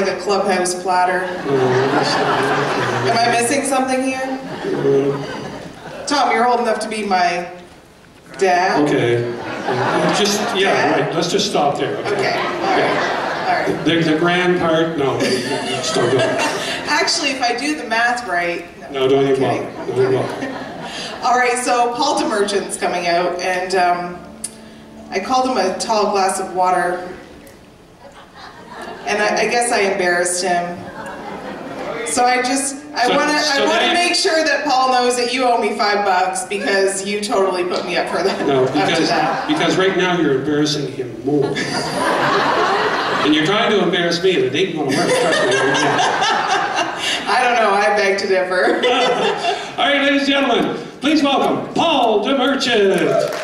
Like a clubhouse platter. Am I missing something here? Tom, you're old enough to be my dad. Okay. Just yeah, right. Let's just stop there. Okay. Okay, all right, all right. The, the grand part, no, let's don't do it. Actually, if I do the math right, No, don't even bother. Don't even bother. All right, so Paul DeMerchant's coming out, and um, I called him a tall glass of water, I, guess I embarrassed him. So I just, I So- want to, so I want to now make sure that Paul knows that you owe me five bucks because you totally put me up for that. No, because that. because right now you're embarrassing him more. and you're trying to embarrass me, and it ain't gonna work. Trust me. I don't know. I beg to differ. All right, ladies and gentlemen, please welcome Paul DeMerchant.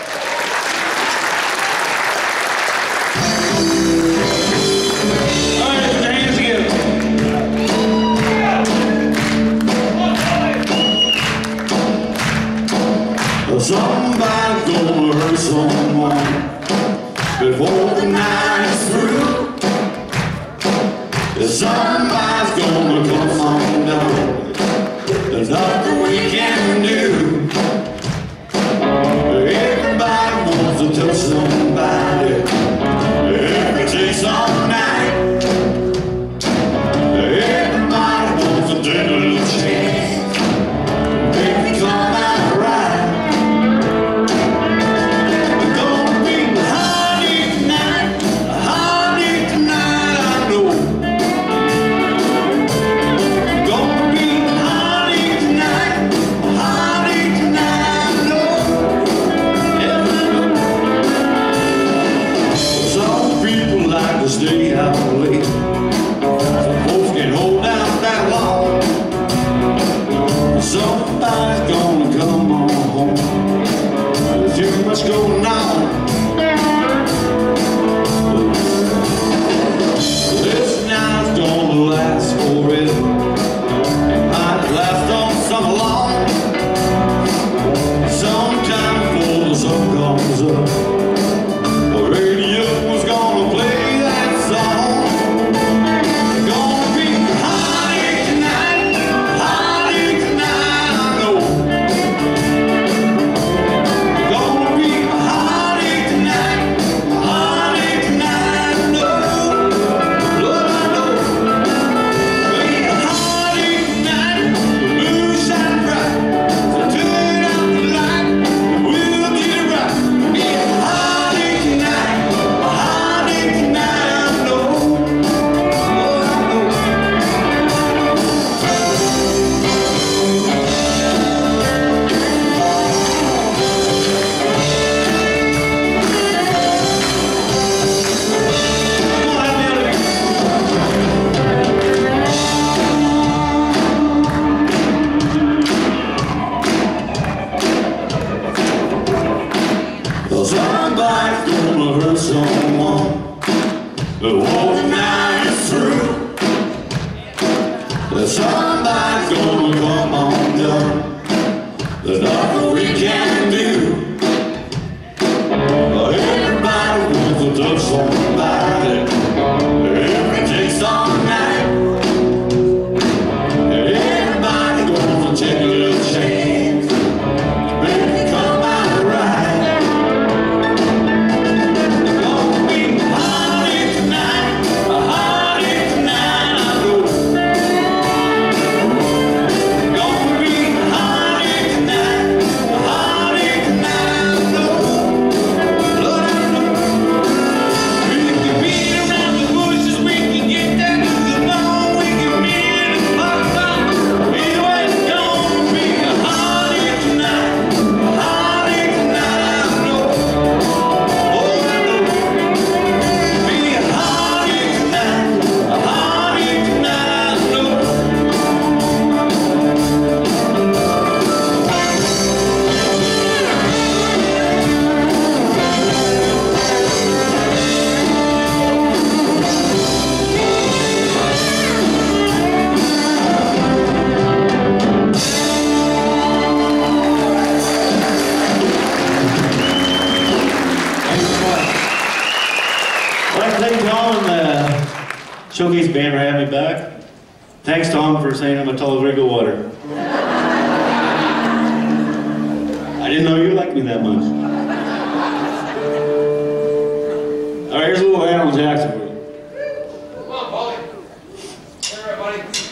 like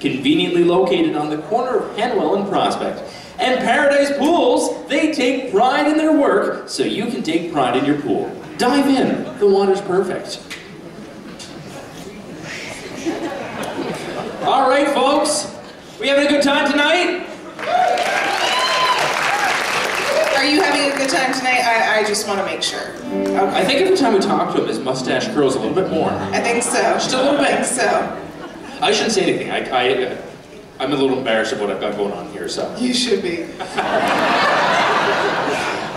conveniently located on the corner of Hanwell and Prospect. And Paradise Pools, they take pride in their work, so you can take pride in your pool. Dive in, the water's perfect. All right, folks, we having a good time tonight? Are you having a good time tonight? I, I just want to make sure. Okay. I think every time we talk to him, his mustache grows a little bit more. I shouldn't say anything. I, I, uh, I'm a little embarrassed of what I've got going on here, so. You should be.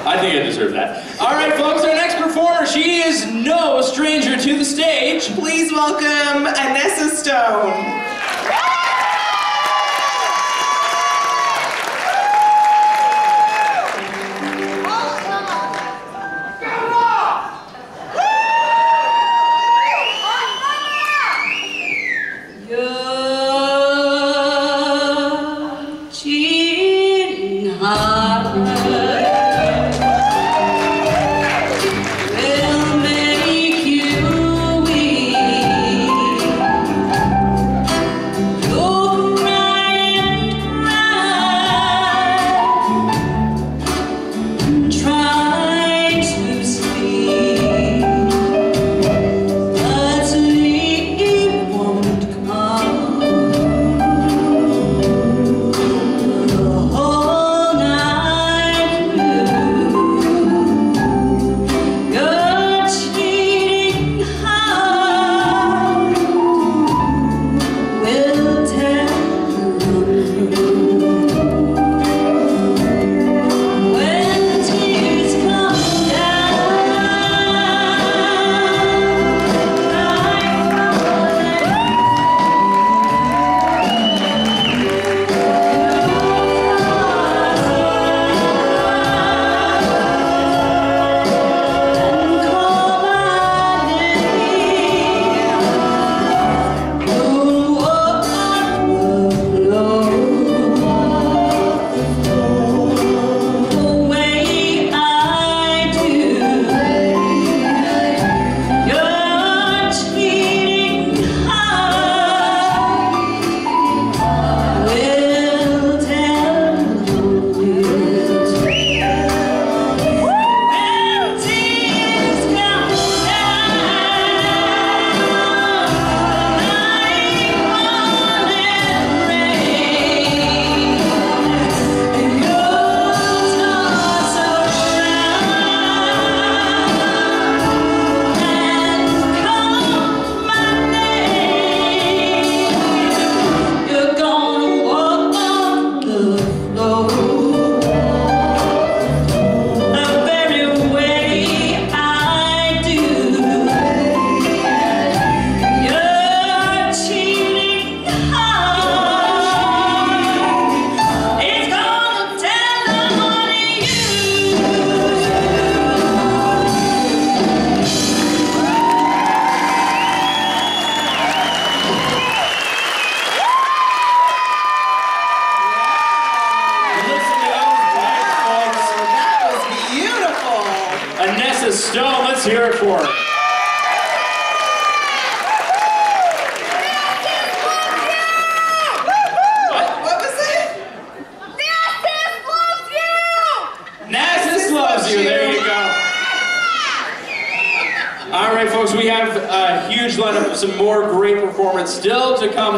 I think I deserve that. All right, folks, our next performer, she is no stranger to the stage. Please welcome Anessa Stone.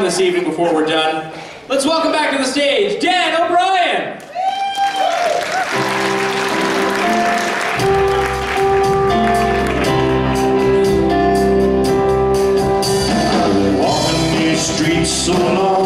this evening before we're done. Let's welcome back to the stage, Dan O'Brien! Walking these streets so long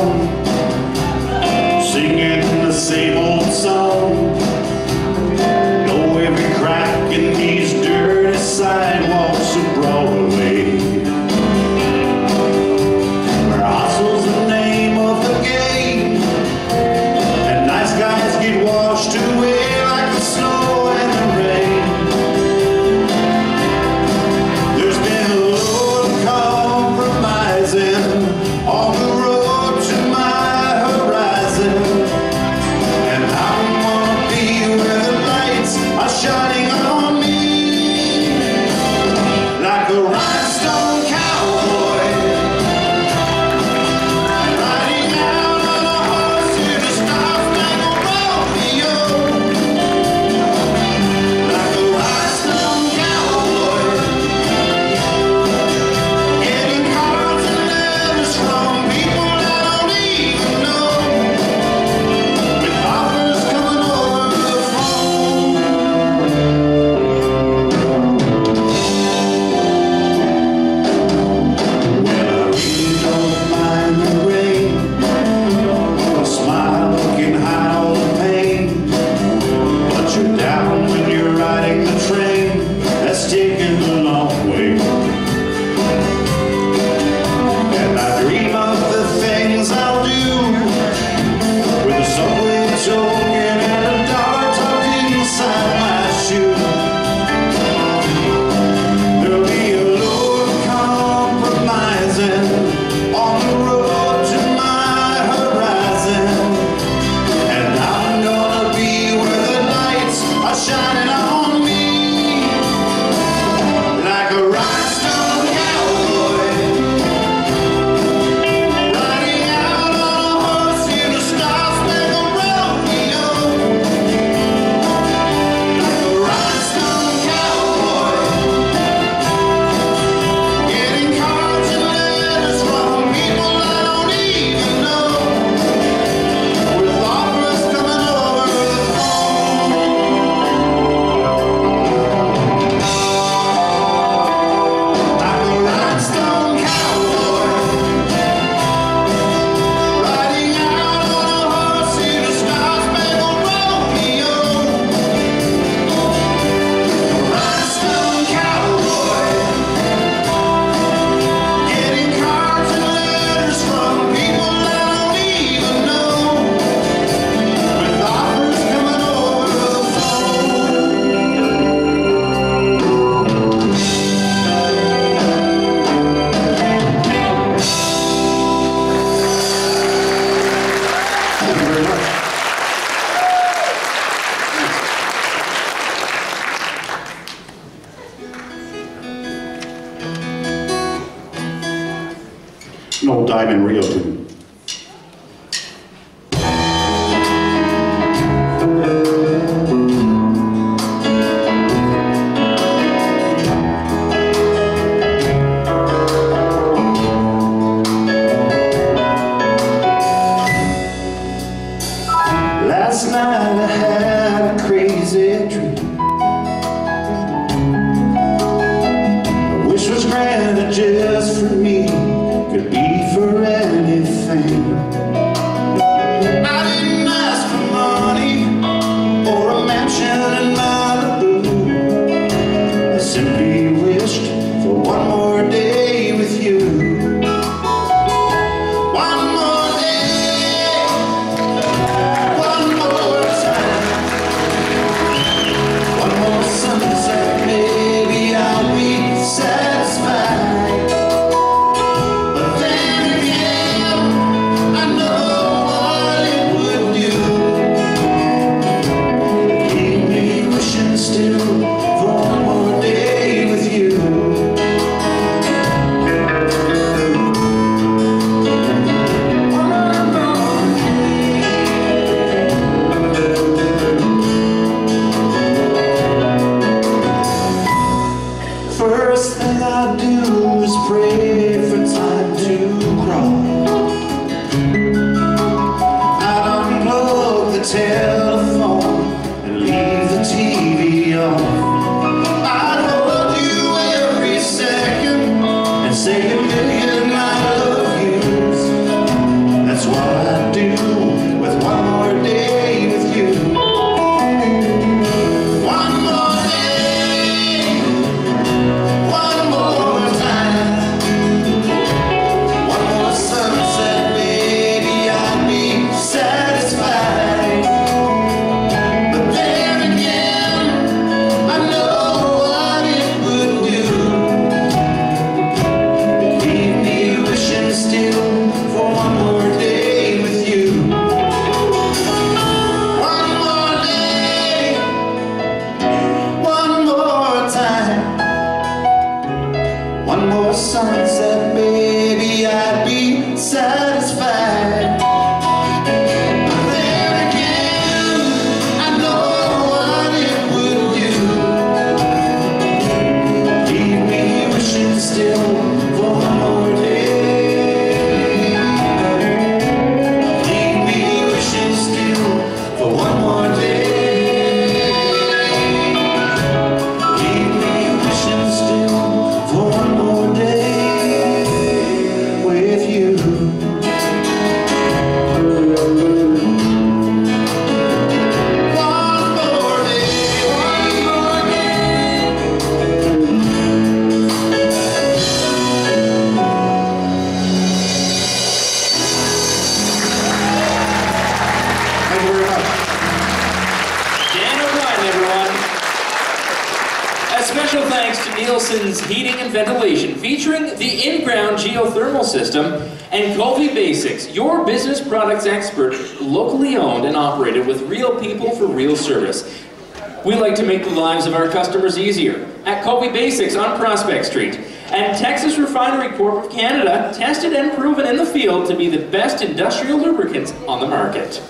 customers easier. At Covey Basics on Prospect Street. And Texas Refinery Corp of Canada, tested and proven in the field to be the best industrial lubricants on the market.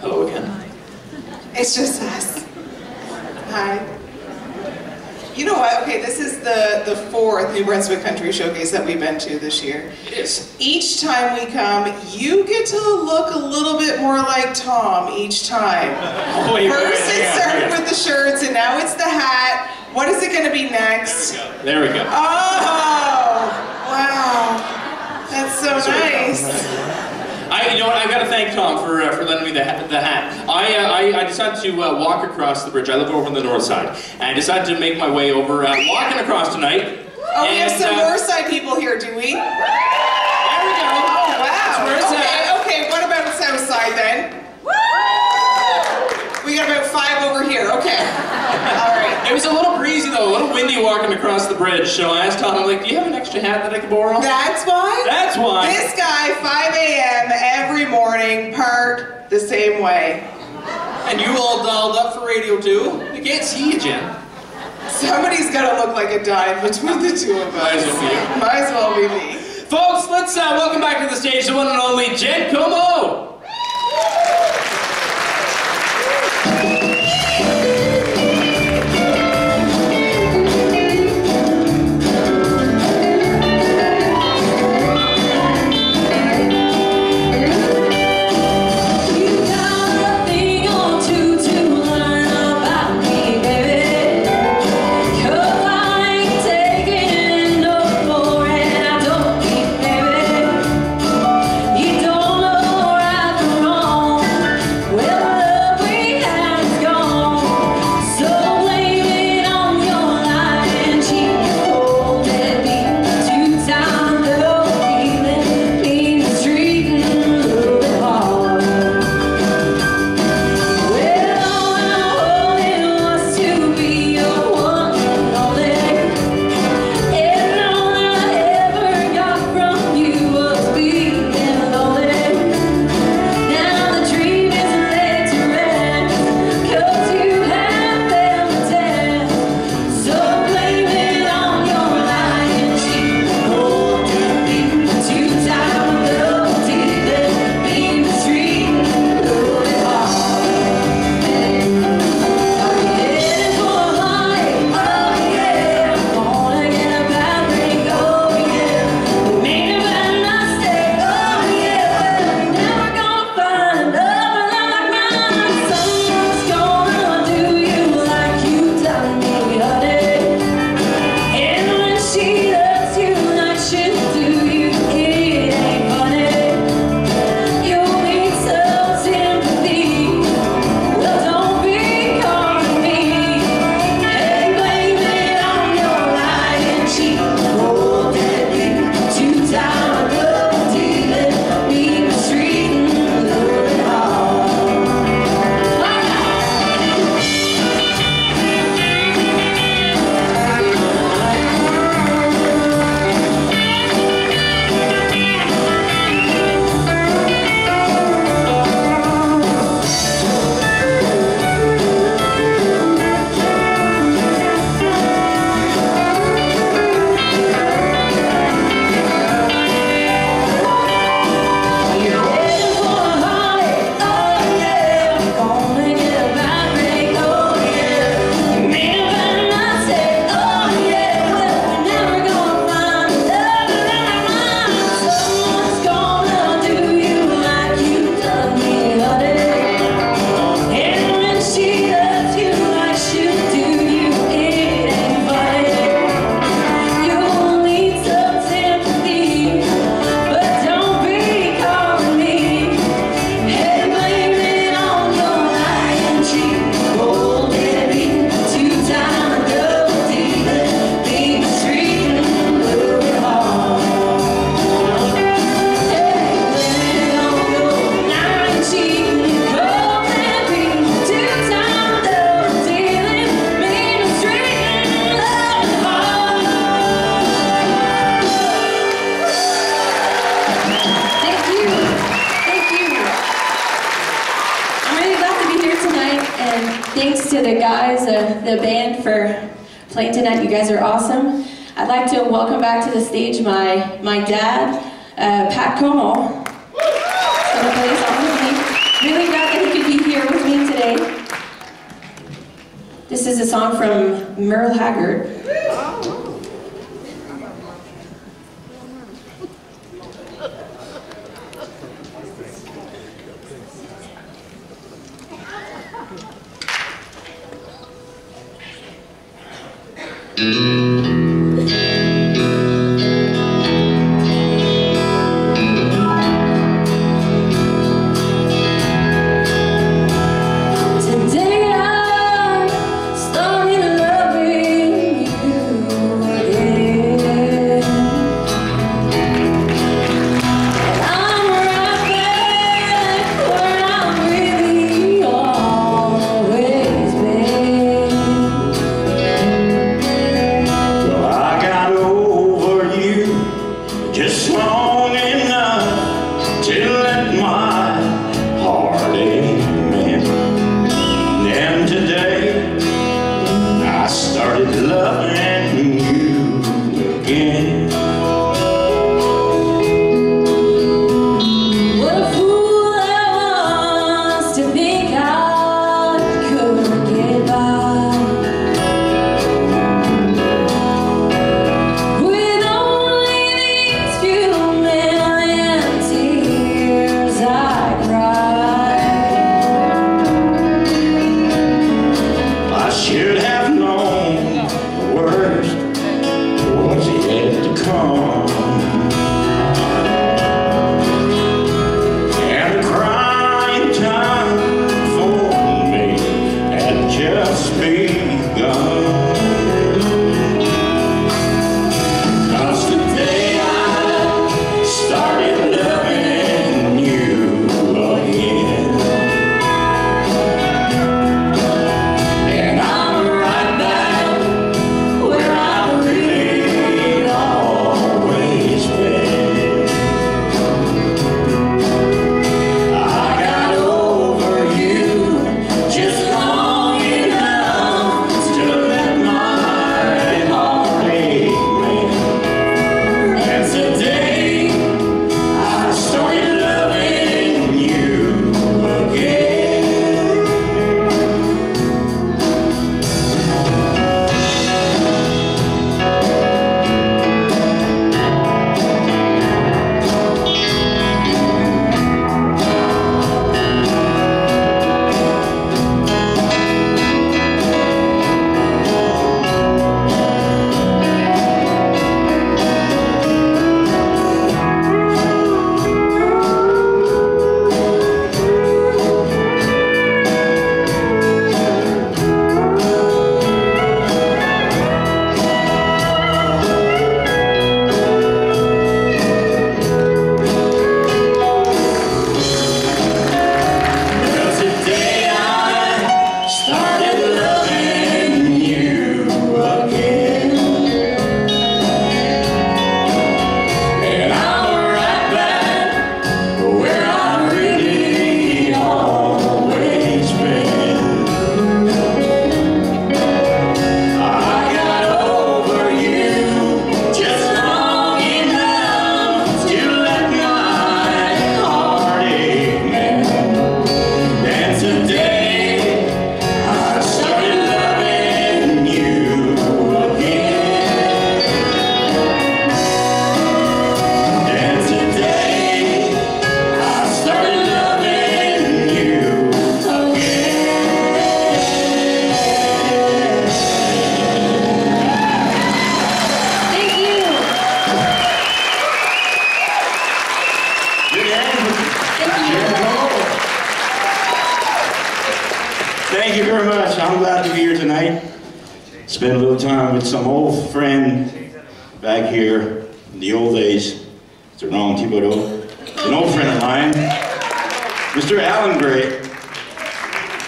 Hello again. It's just us. Hi. You know what? Okay, this is the, the fourth New Brunswick Country Showcase that we've been to this year. It is. Each time we come, to look a little bit more like Tom each time. Wait, wait, wait, First it started with the shirts, and now it's the hat. What is it going to be next? There we go. Oh, wow. That's so nice. I, you know what? I've got to thank Tom for uh, for lending me the hat. The hat. I, uh, I I decided to uh, walk across the bridge. I live over on the north side, and I decided to make my way over, uh, walking across tonight. Oh, we have some uh, north side people here, do we go. Oh, wow. That's where it's okay, at. okay, what about south side then? We got about five over here, okay. All right. It was a little breezy though, a little windy walking across the bridge. So I asked Tom, I'm like, "Do you have an extra hat that I can borrow?" That's why? That's why. This guy, 5 a.m. every morning, parked the same way. And you all dialed up for radio too? You can't see you, Jen. Somebody's gotta look like a dime between the two of us. Might as well be you. Might as well be me. Folks, let's uh, welcome back to the stage the one and only Jen Como.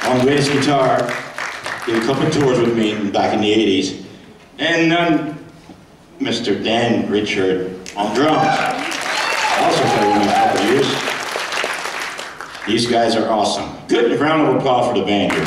on bass guitar, did a couple of tours with me back in the 80s, and then Mr. Dan Richard on drums. Also played with me a couple years. These guys are awesome. Good round of applause for the band here.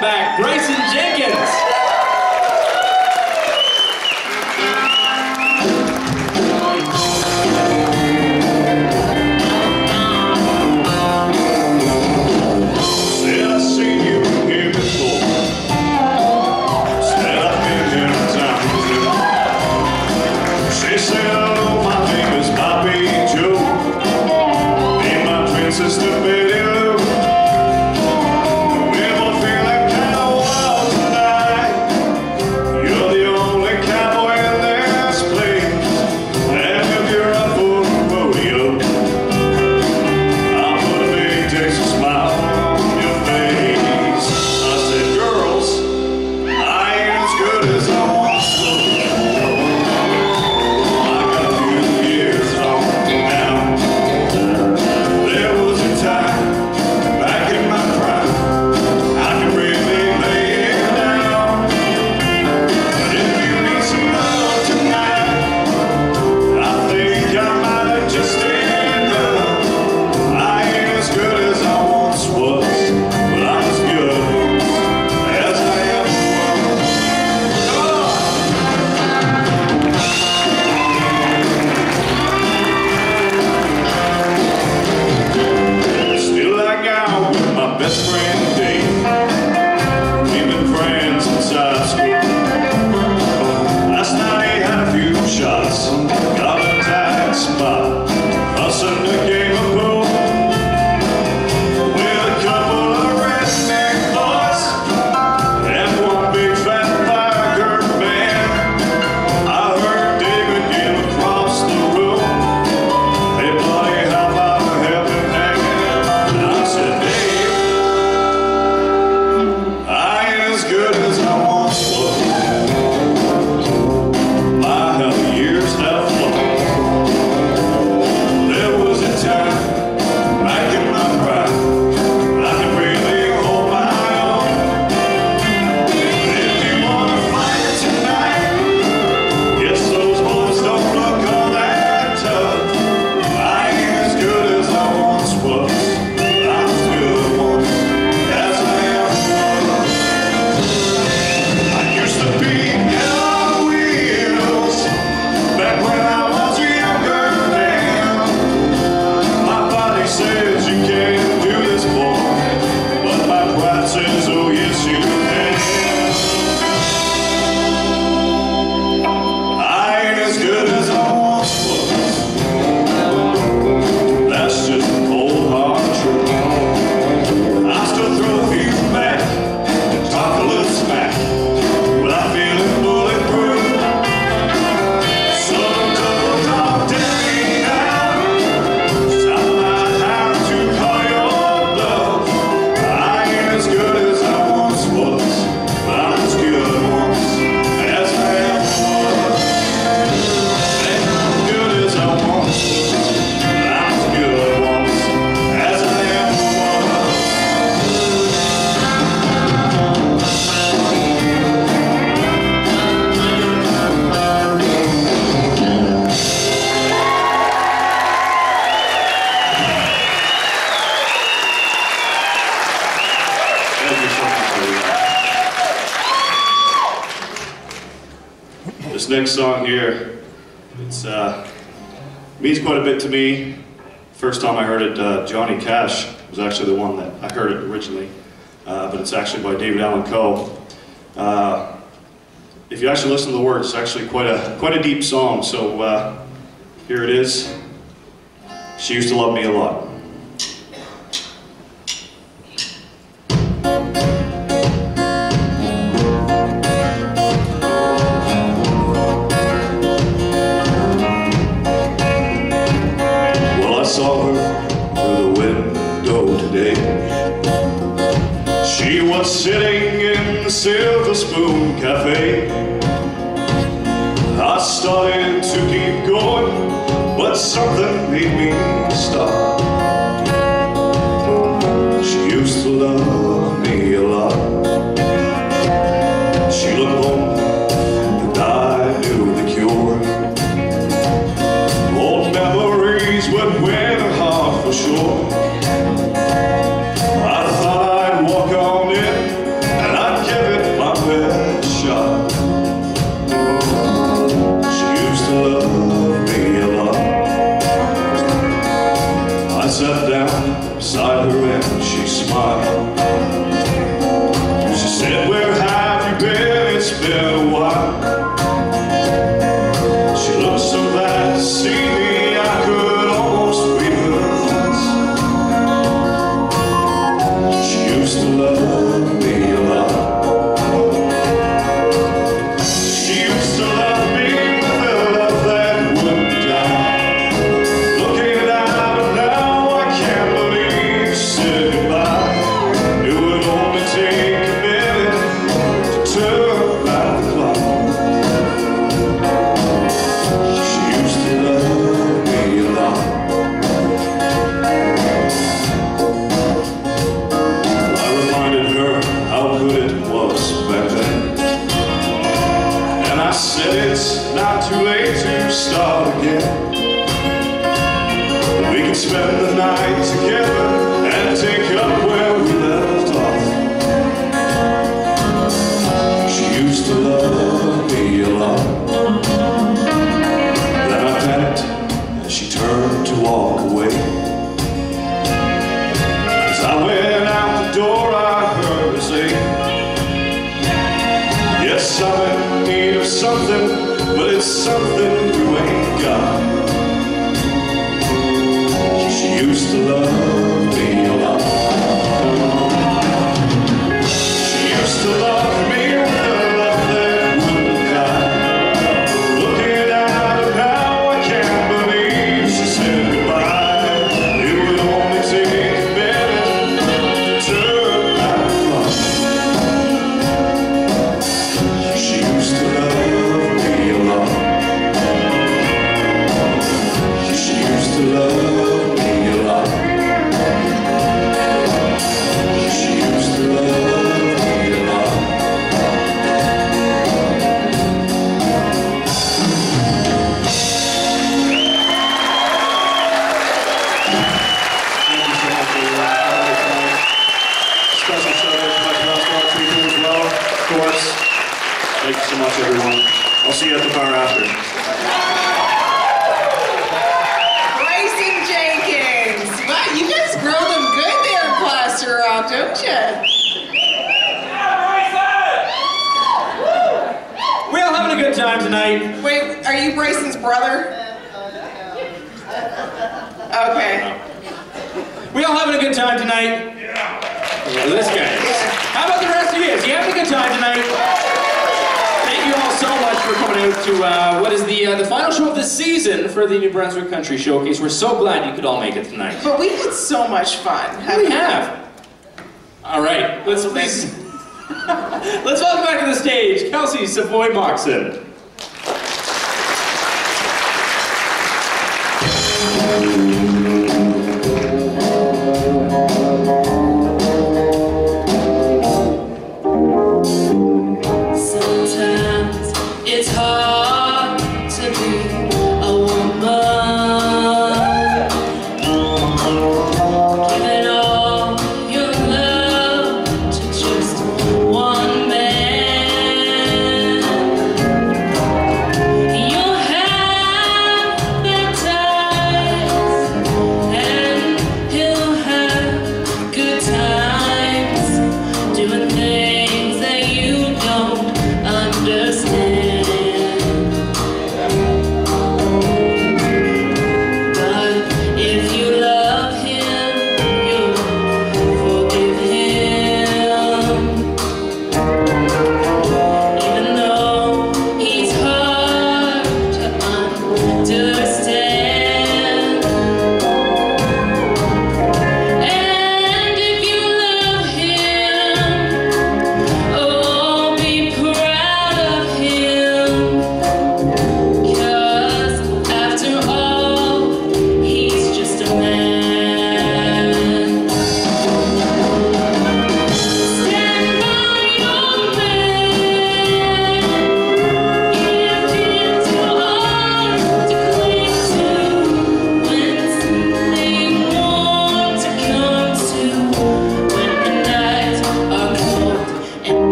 Back Bryson Jenkins.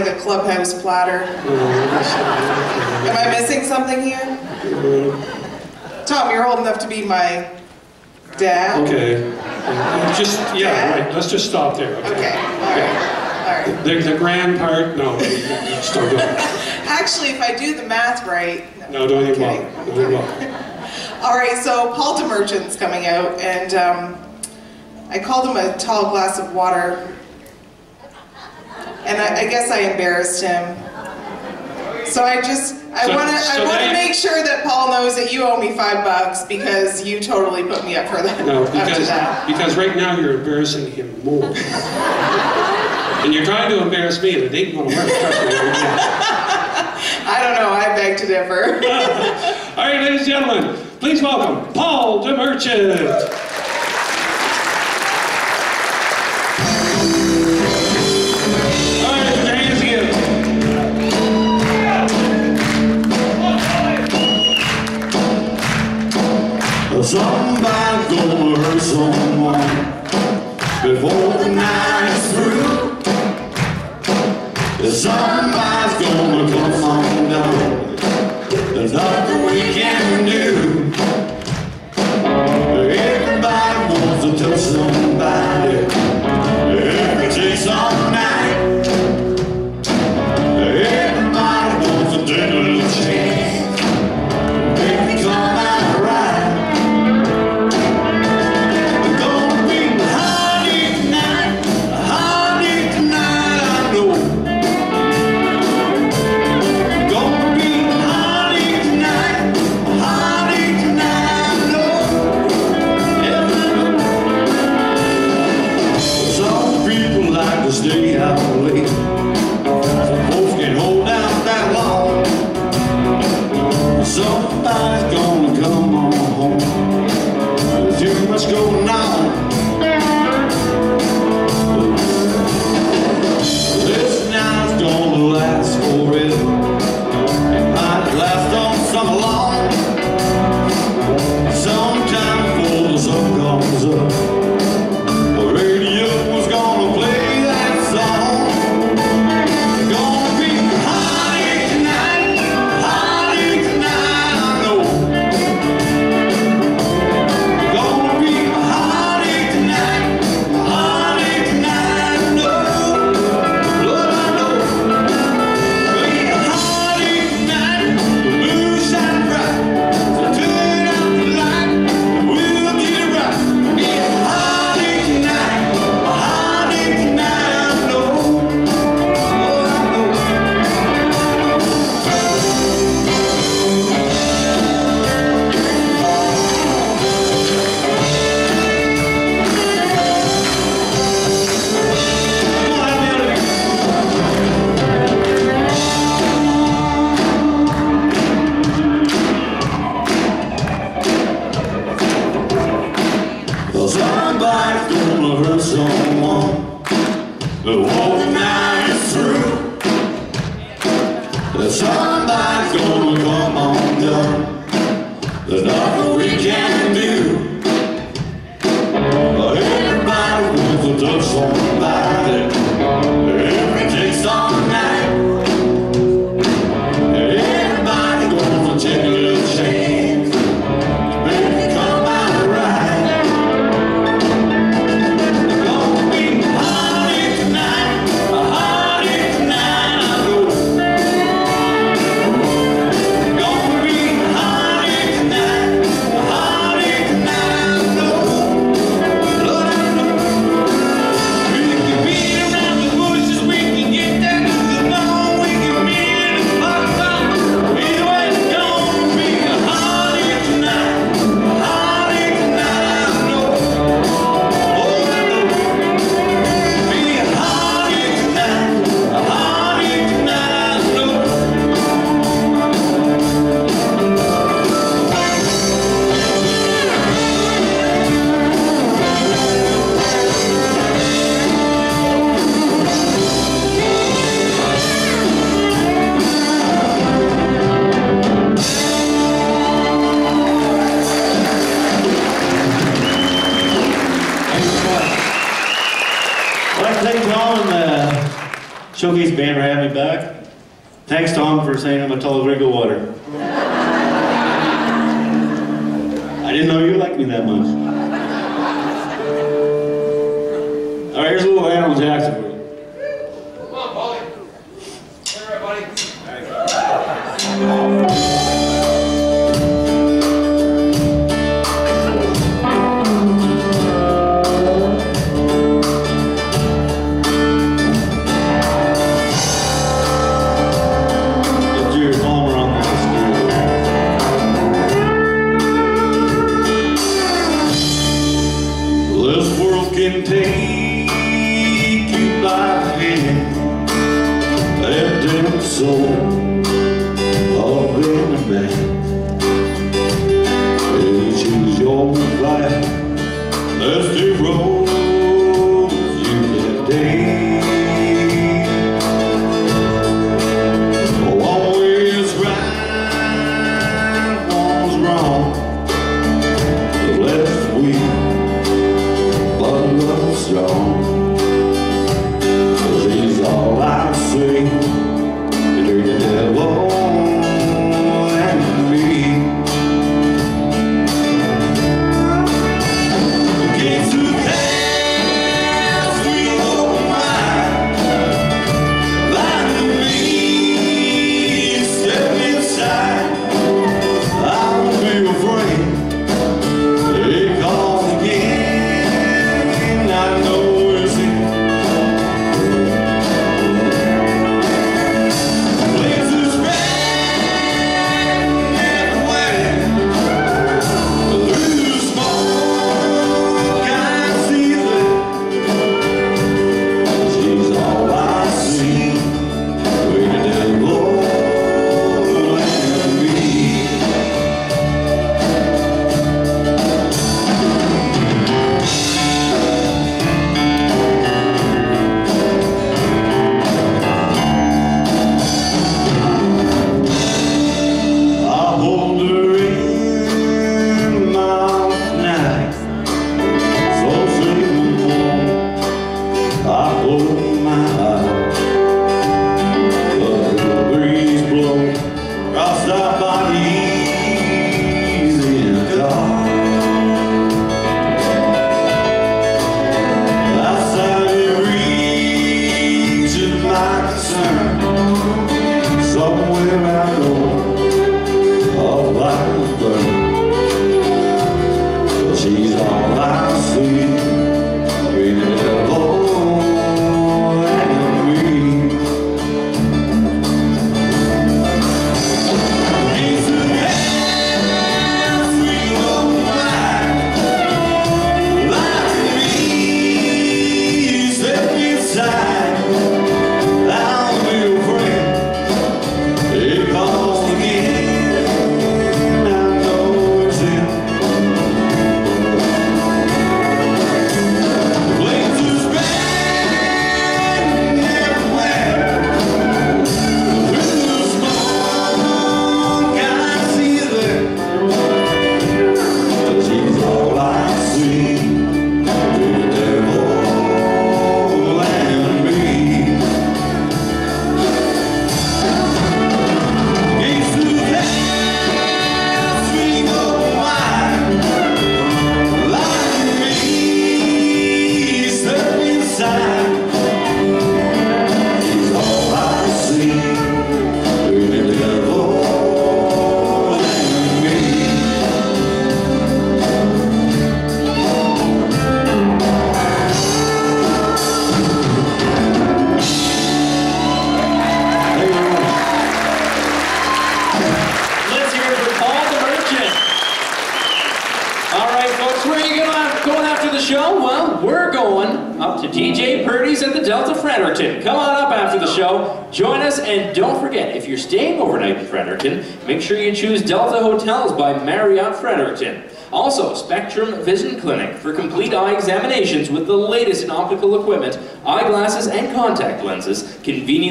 like a clubhouse platter. Am I missing something here? Tom, you're old enough to be my dad. Okay. Just, yeah, dad? right. Let's just stop there. Okay. okay. All right. The, the grand part, no, still doing Actually, if I do the math right. No, don't even bother. All right, so Paul DeMerchant's coming out, and um, I called him a tall glass of water I guess I embarrassed him. So I just, I so, want to, so I want to make sure that Paul knows that you owe me five bucks because you totally put me up for that. No, because that. because right now you're embarrassing him more, and you're trying to embarrass me, and it ain't gonna work. Trust me. I don't know. I beg to differ. All right, ladies and gentlemen, please welcome Paul DeMerchant. Thanks.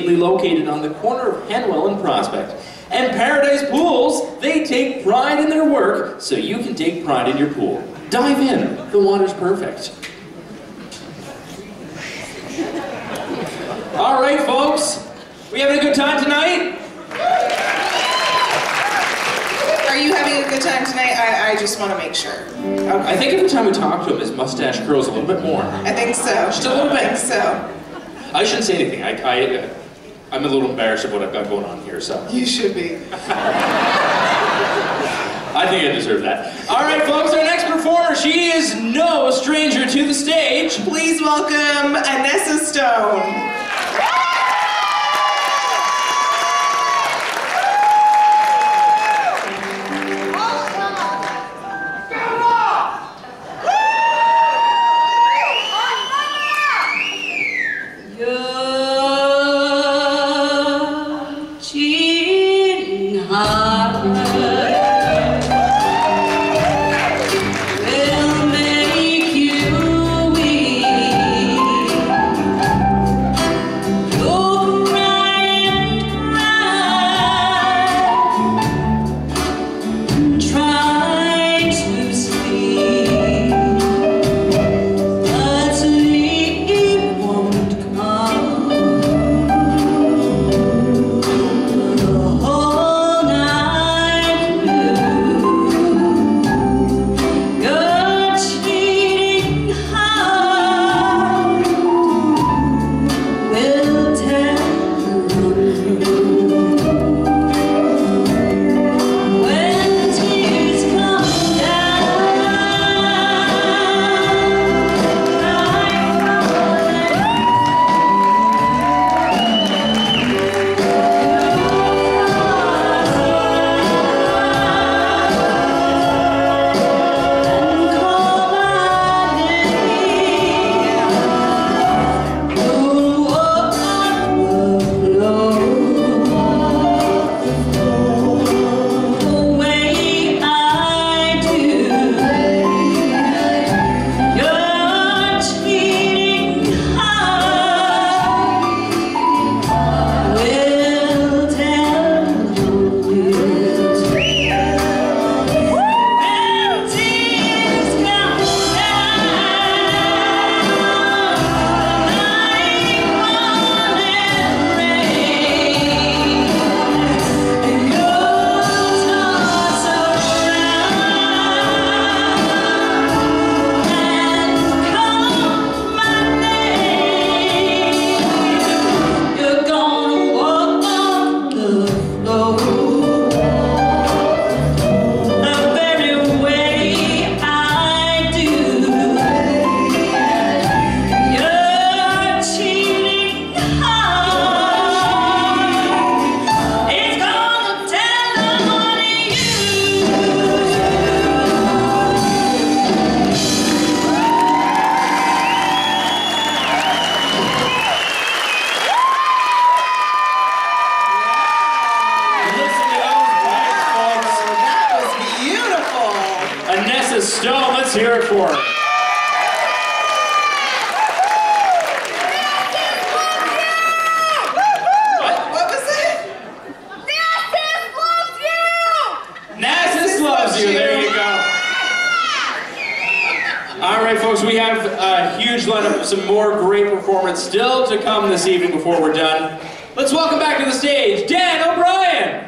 conveniently located on the corner of Hanwell and Prospect. And Paradise Pools, they take pride in their work, so you can take pride in your pool. Dive in, the water's perfect. All right, folks, we having a good time tonight? Are you having a good time tonight? I, I just want to make sure. Okay. I think every time we talk to him, his mustache grows a little bit more. I think so. Just a little bit. so. I shouldn't say anything. I, I uh, I'm a little embarrassed of what I've got going on here, so. You should be. I think I deserve that. All right, folks, our next performer, she is no stranger to the stage. Please welcome Anessa Stone. still to come this evening before we're done. Let's welcome back to the stage Dan O'Brien!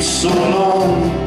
so long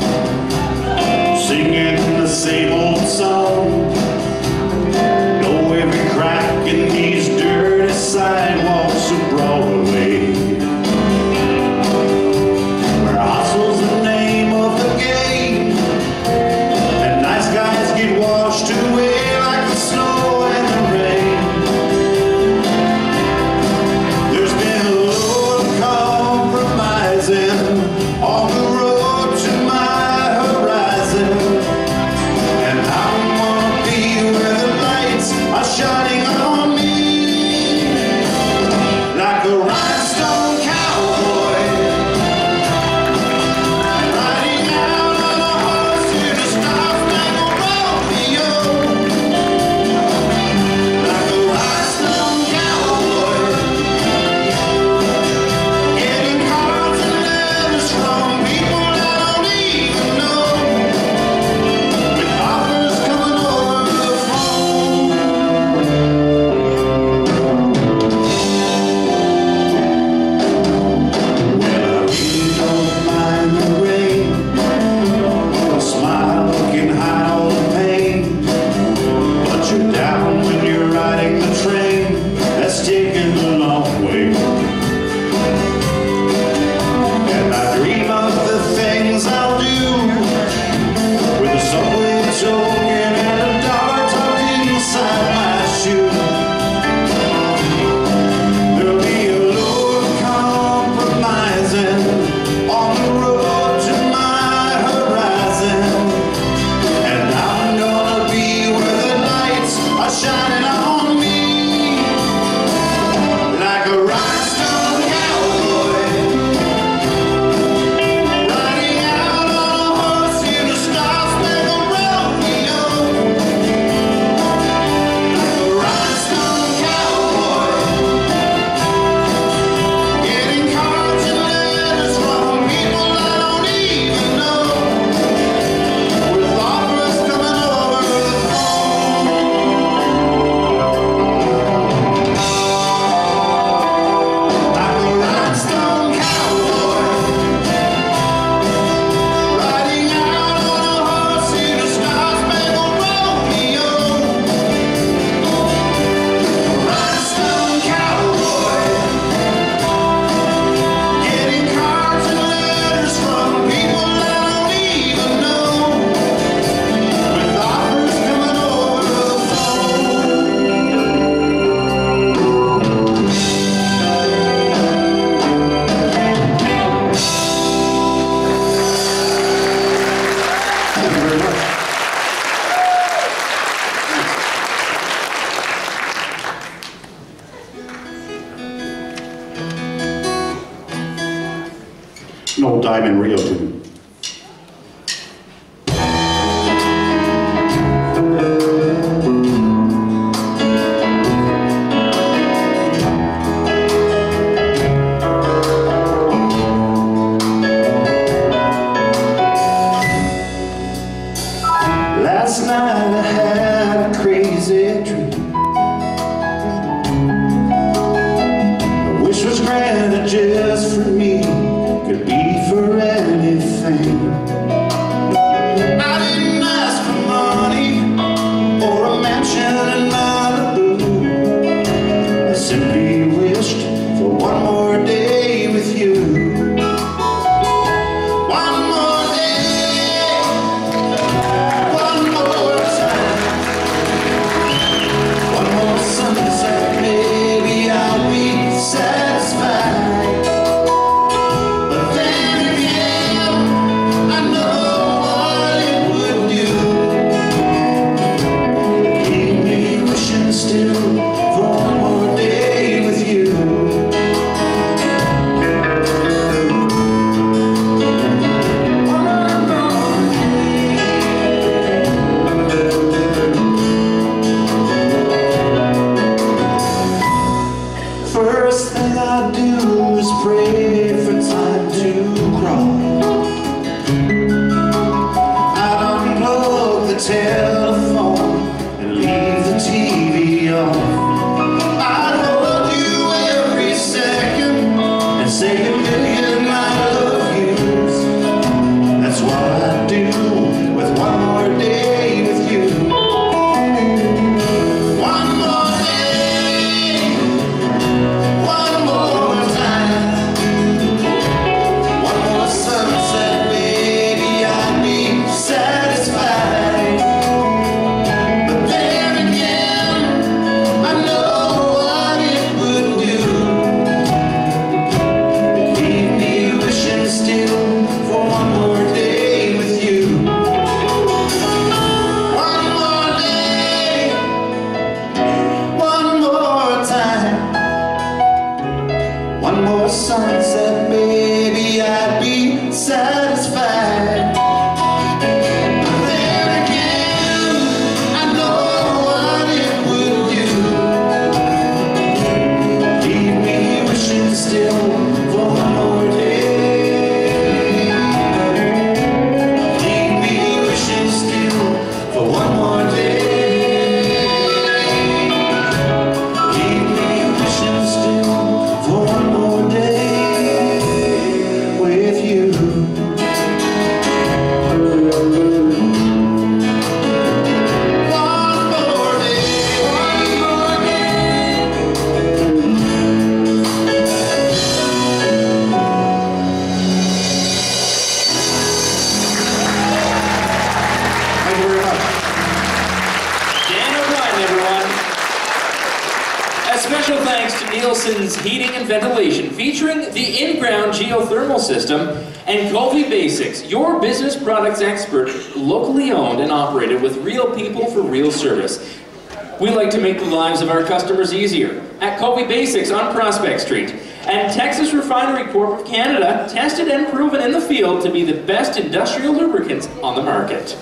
customers easier. At Covey Basics on Prospect Street. And Texas Refinery Corp of Canada, tested and proven in the field to be the best industrial lubricants on the market.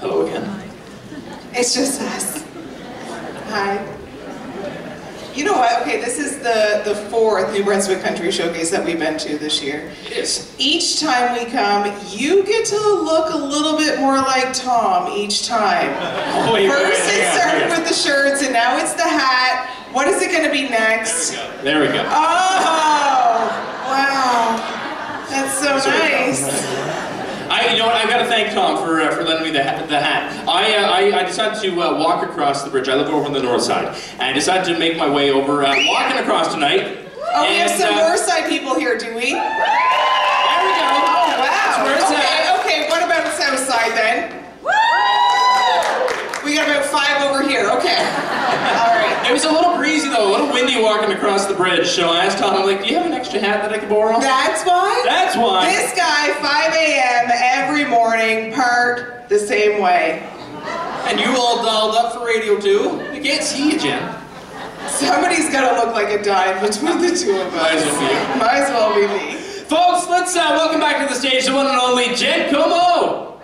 Hello again. It's just us. Hi. You know what? Okay, this is the, the fourth New Brunswick Country Showcase that we've been to this year. Yes. Each time we come, you get to look a little bit more like Tom each time. Oh, wait, wait, wait, First it started with the shirts, and now it's the hat. What is it going to be next? There we go. Oh, wow. That's so nice. I, you know what? I've got to thank Tom for uh, for lending me the, ha- the hat. I, uh, I I decided to uh, walk across the bridge. I live over on the north side, and I decided to make my way over, uh, walking across tonight. Oh, we have some uh, north side people here, do we go. Oh, wow. That's where it's okay, okay, what about south side then? We got about five over here, okay. All right. It was a little breezy though, a little windy walking across the bridge. So I asked Tom, I'm like, "Do you have an extra hat that I could borrow?" That's why? That's why. This guy, 5 a.m. every morning, part the same way. And you all dialed up for radio too? You can't see you, Jim. Somebody's gotta look like a dime between the two of us. Might as well be you. Might as well be me. Folks, let's uh, welcome back to the stage the one and only Jen Como.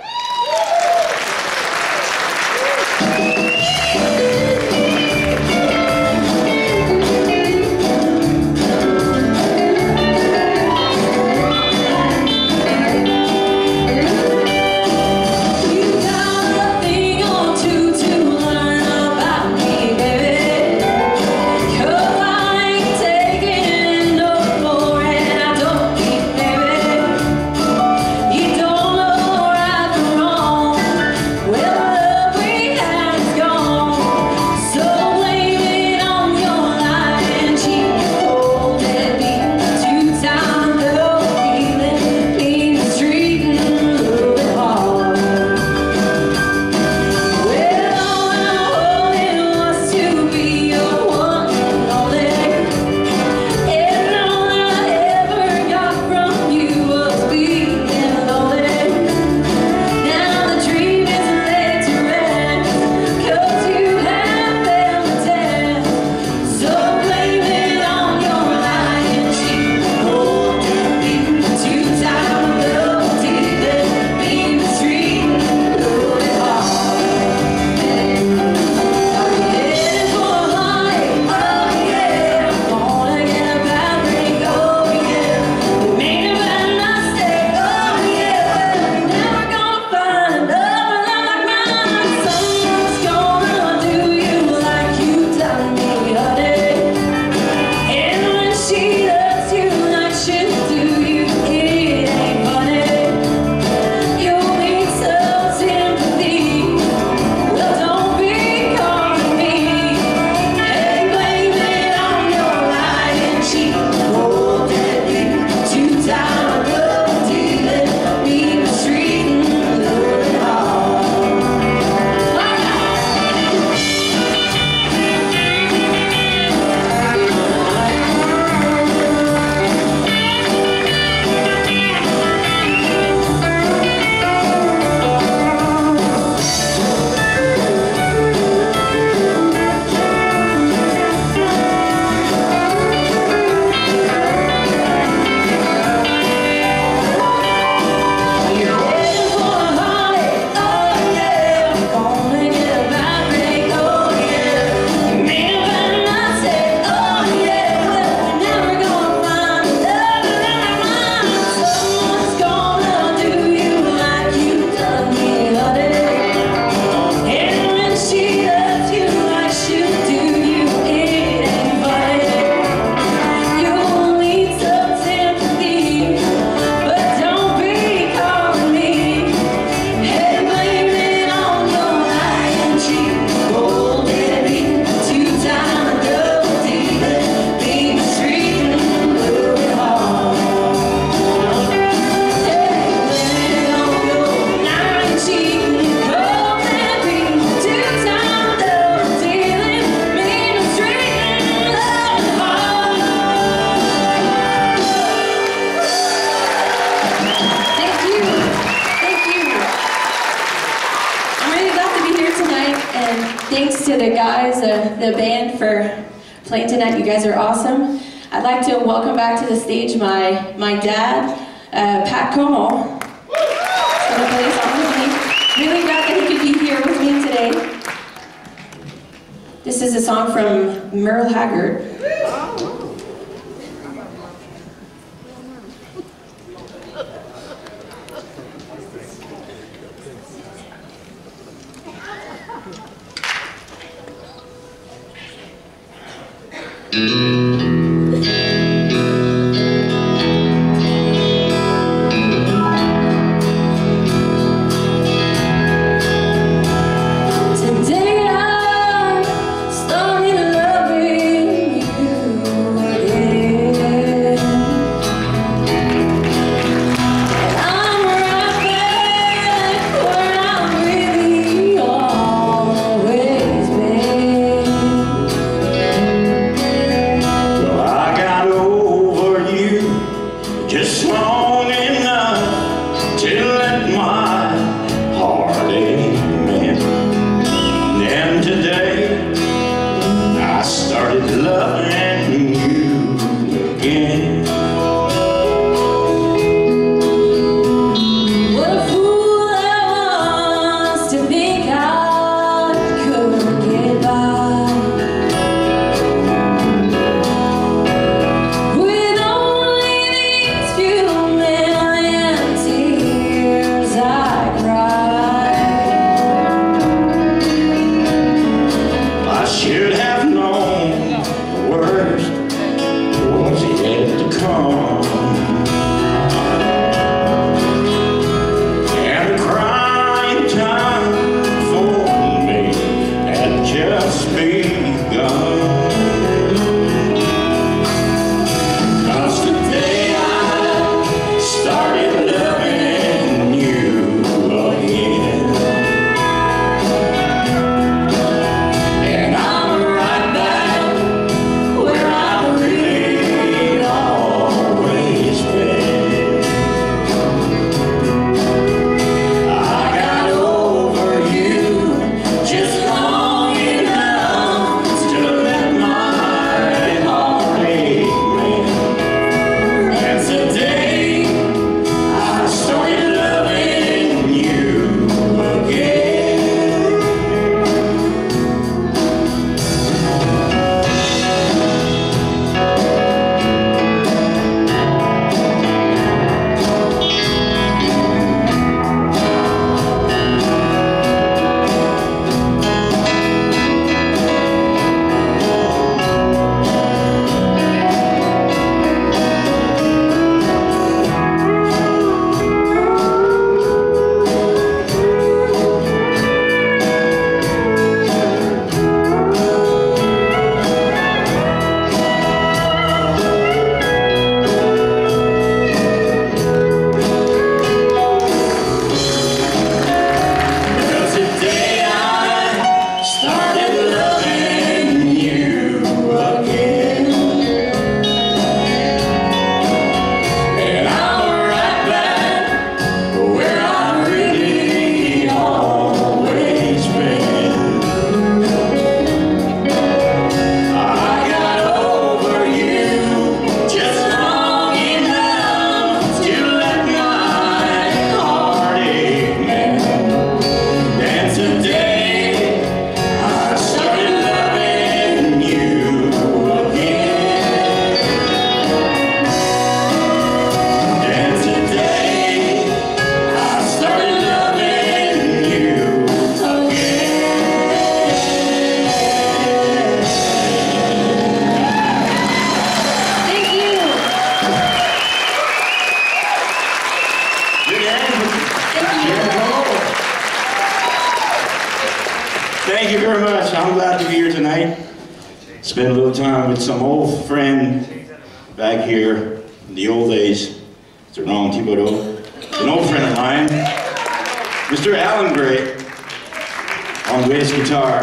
on bass guitar.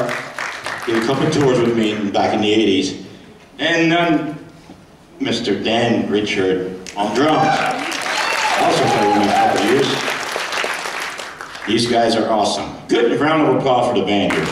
Did a couple of tours with me back in the 80s. And then Mr. Dan Richard on drums. Also played with me a couple of years. These guys are awesome. Good round of applause for the band here.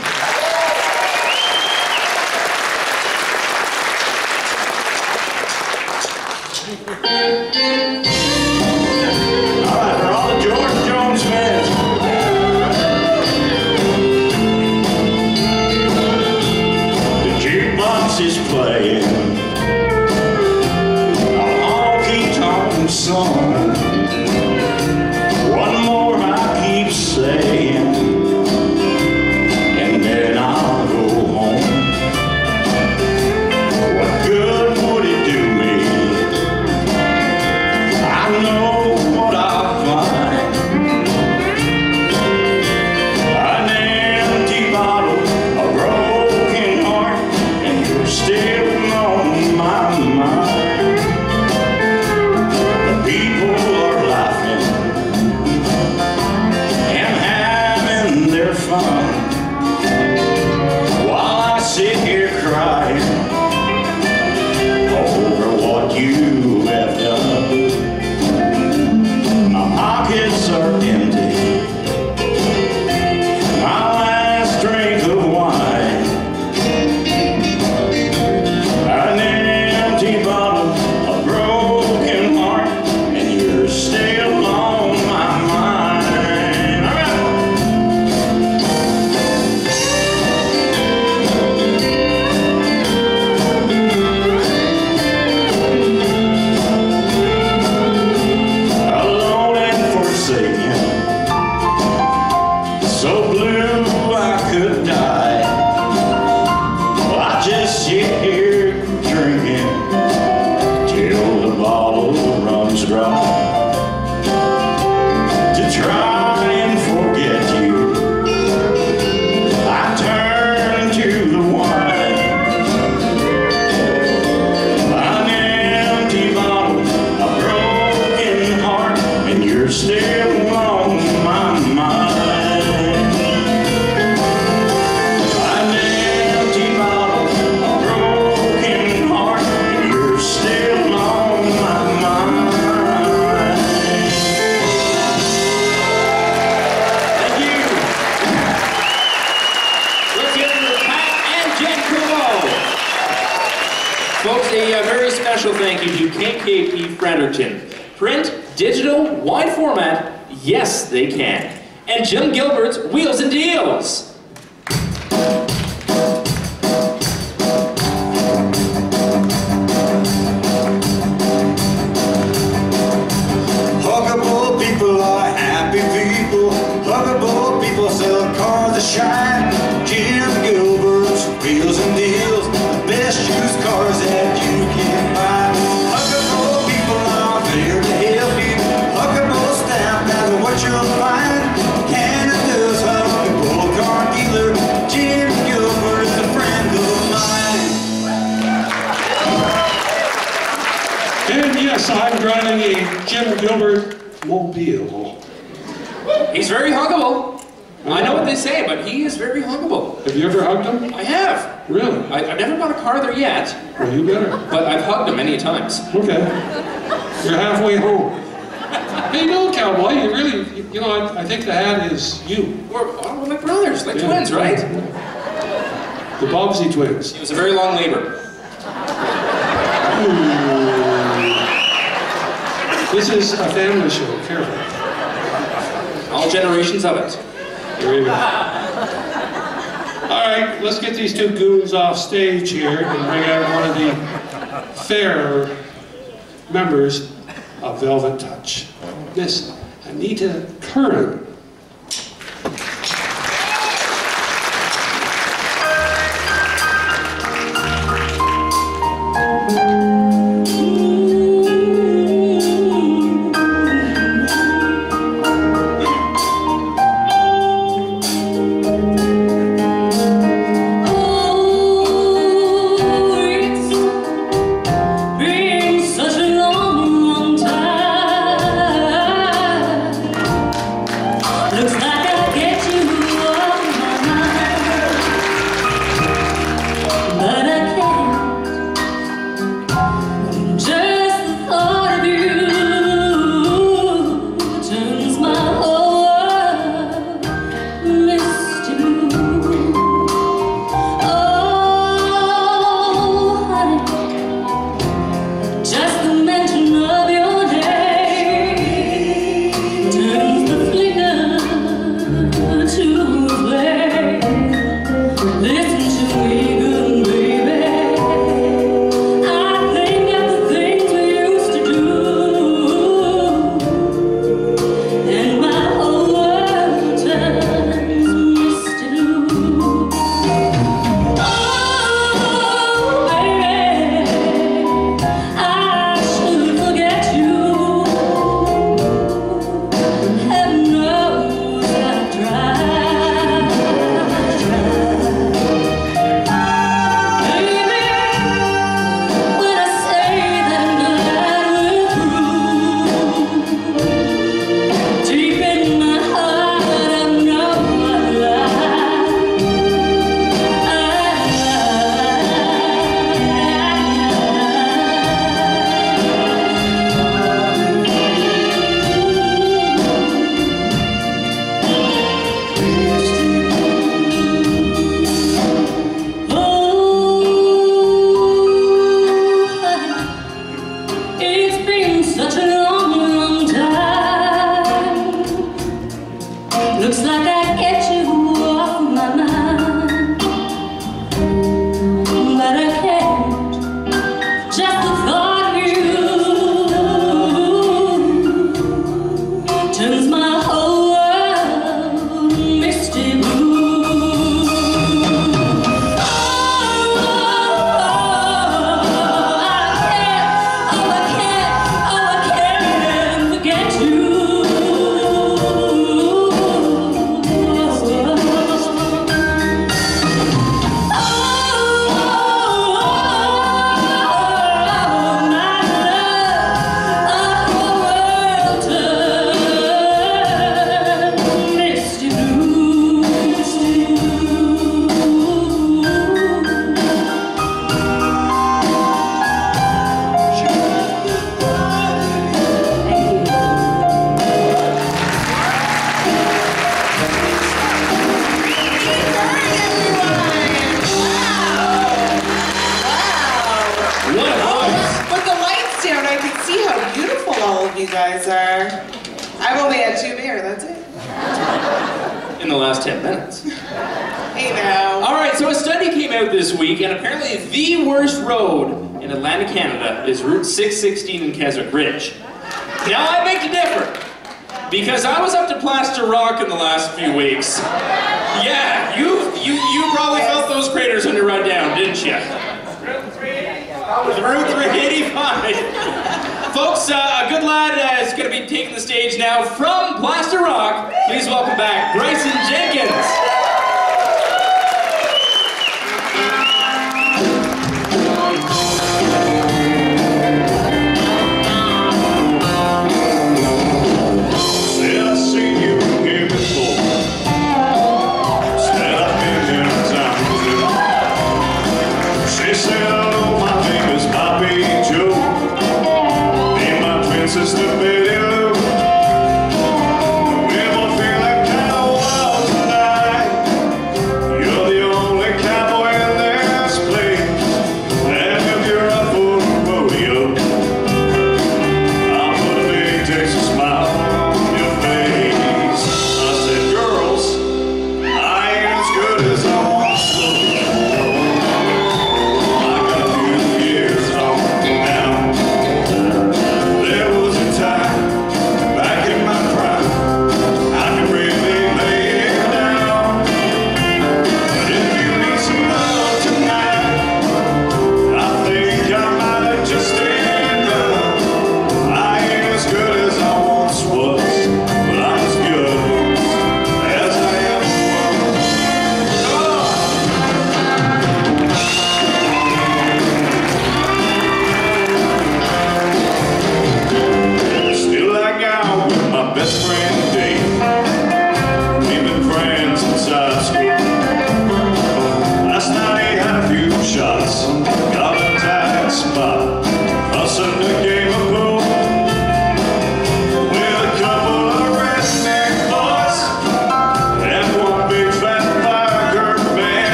Please welcome back Bryson Jenkins.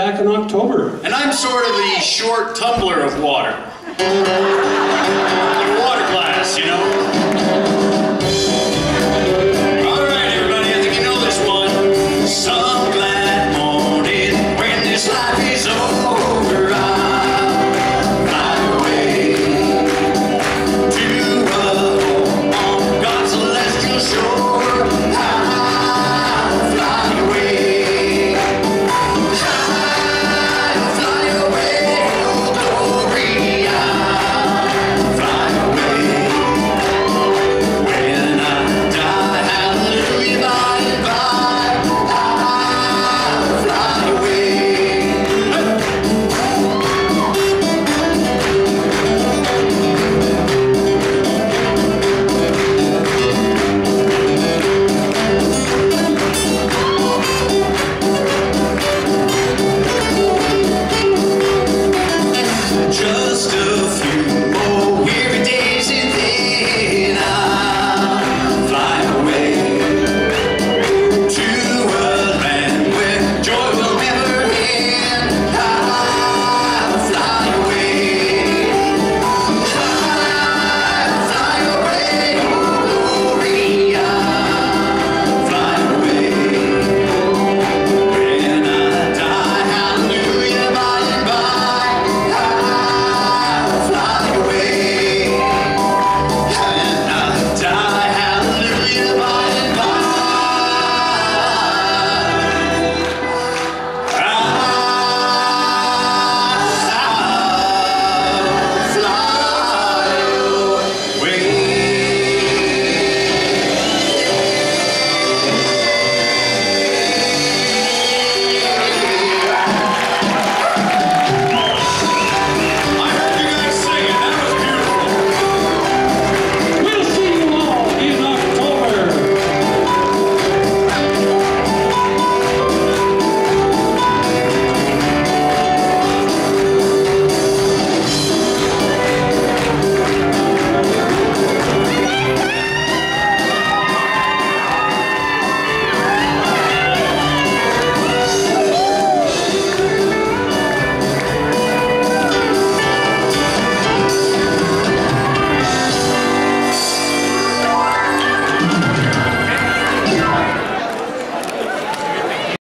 Back in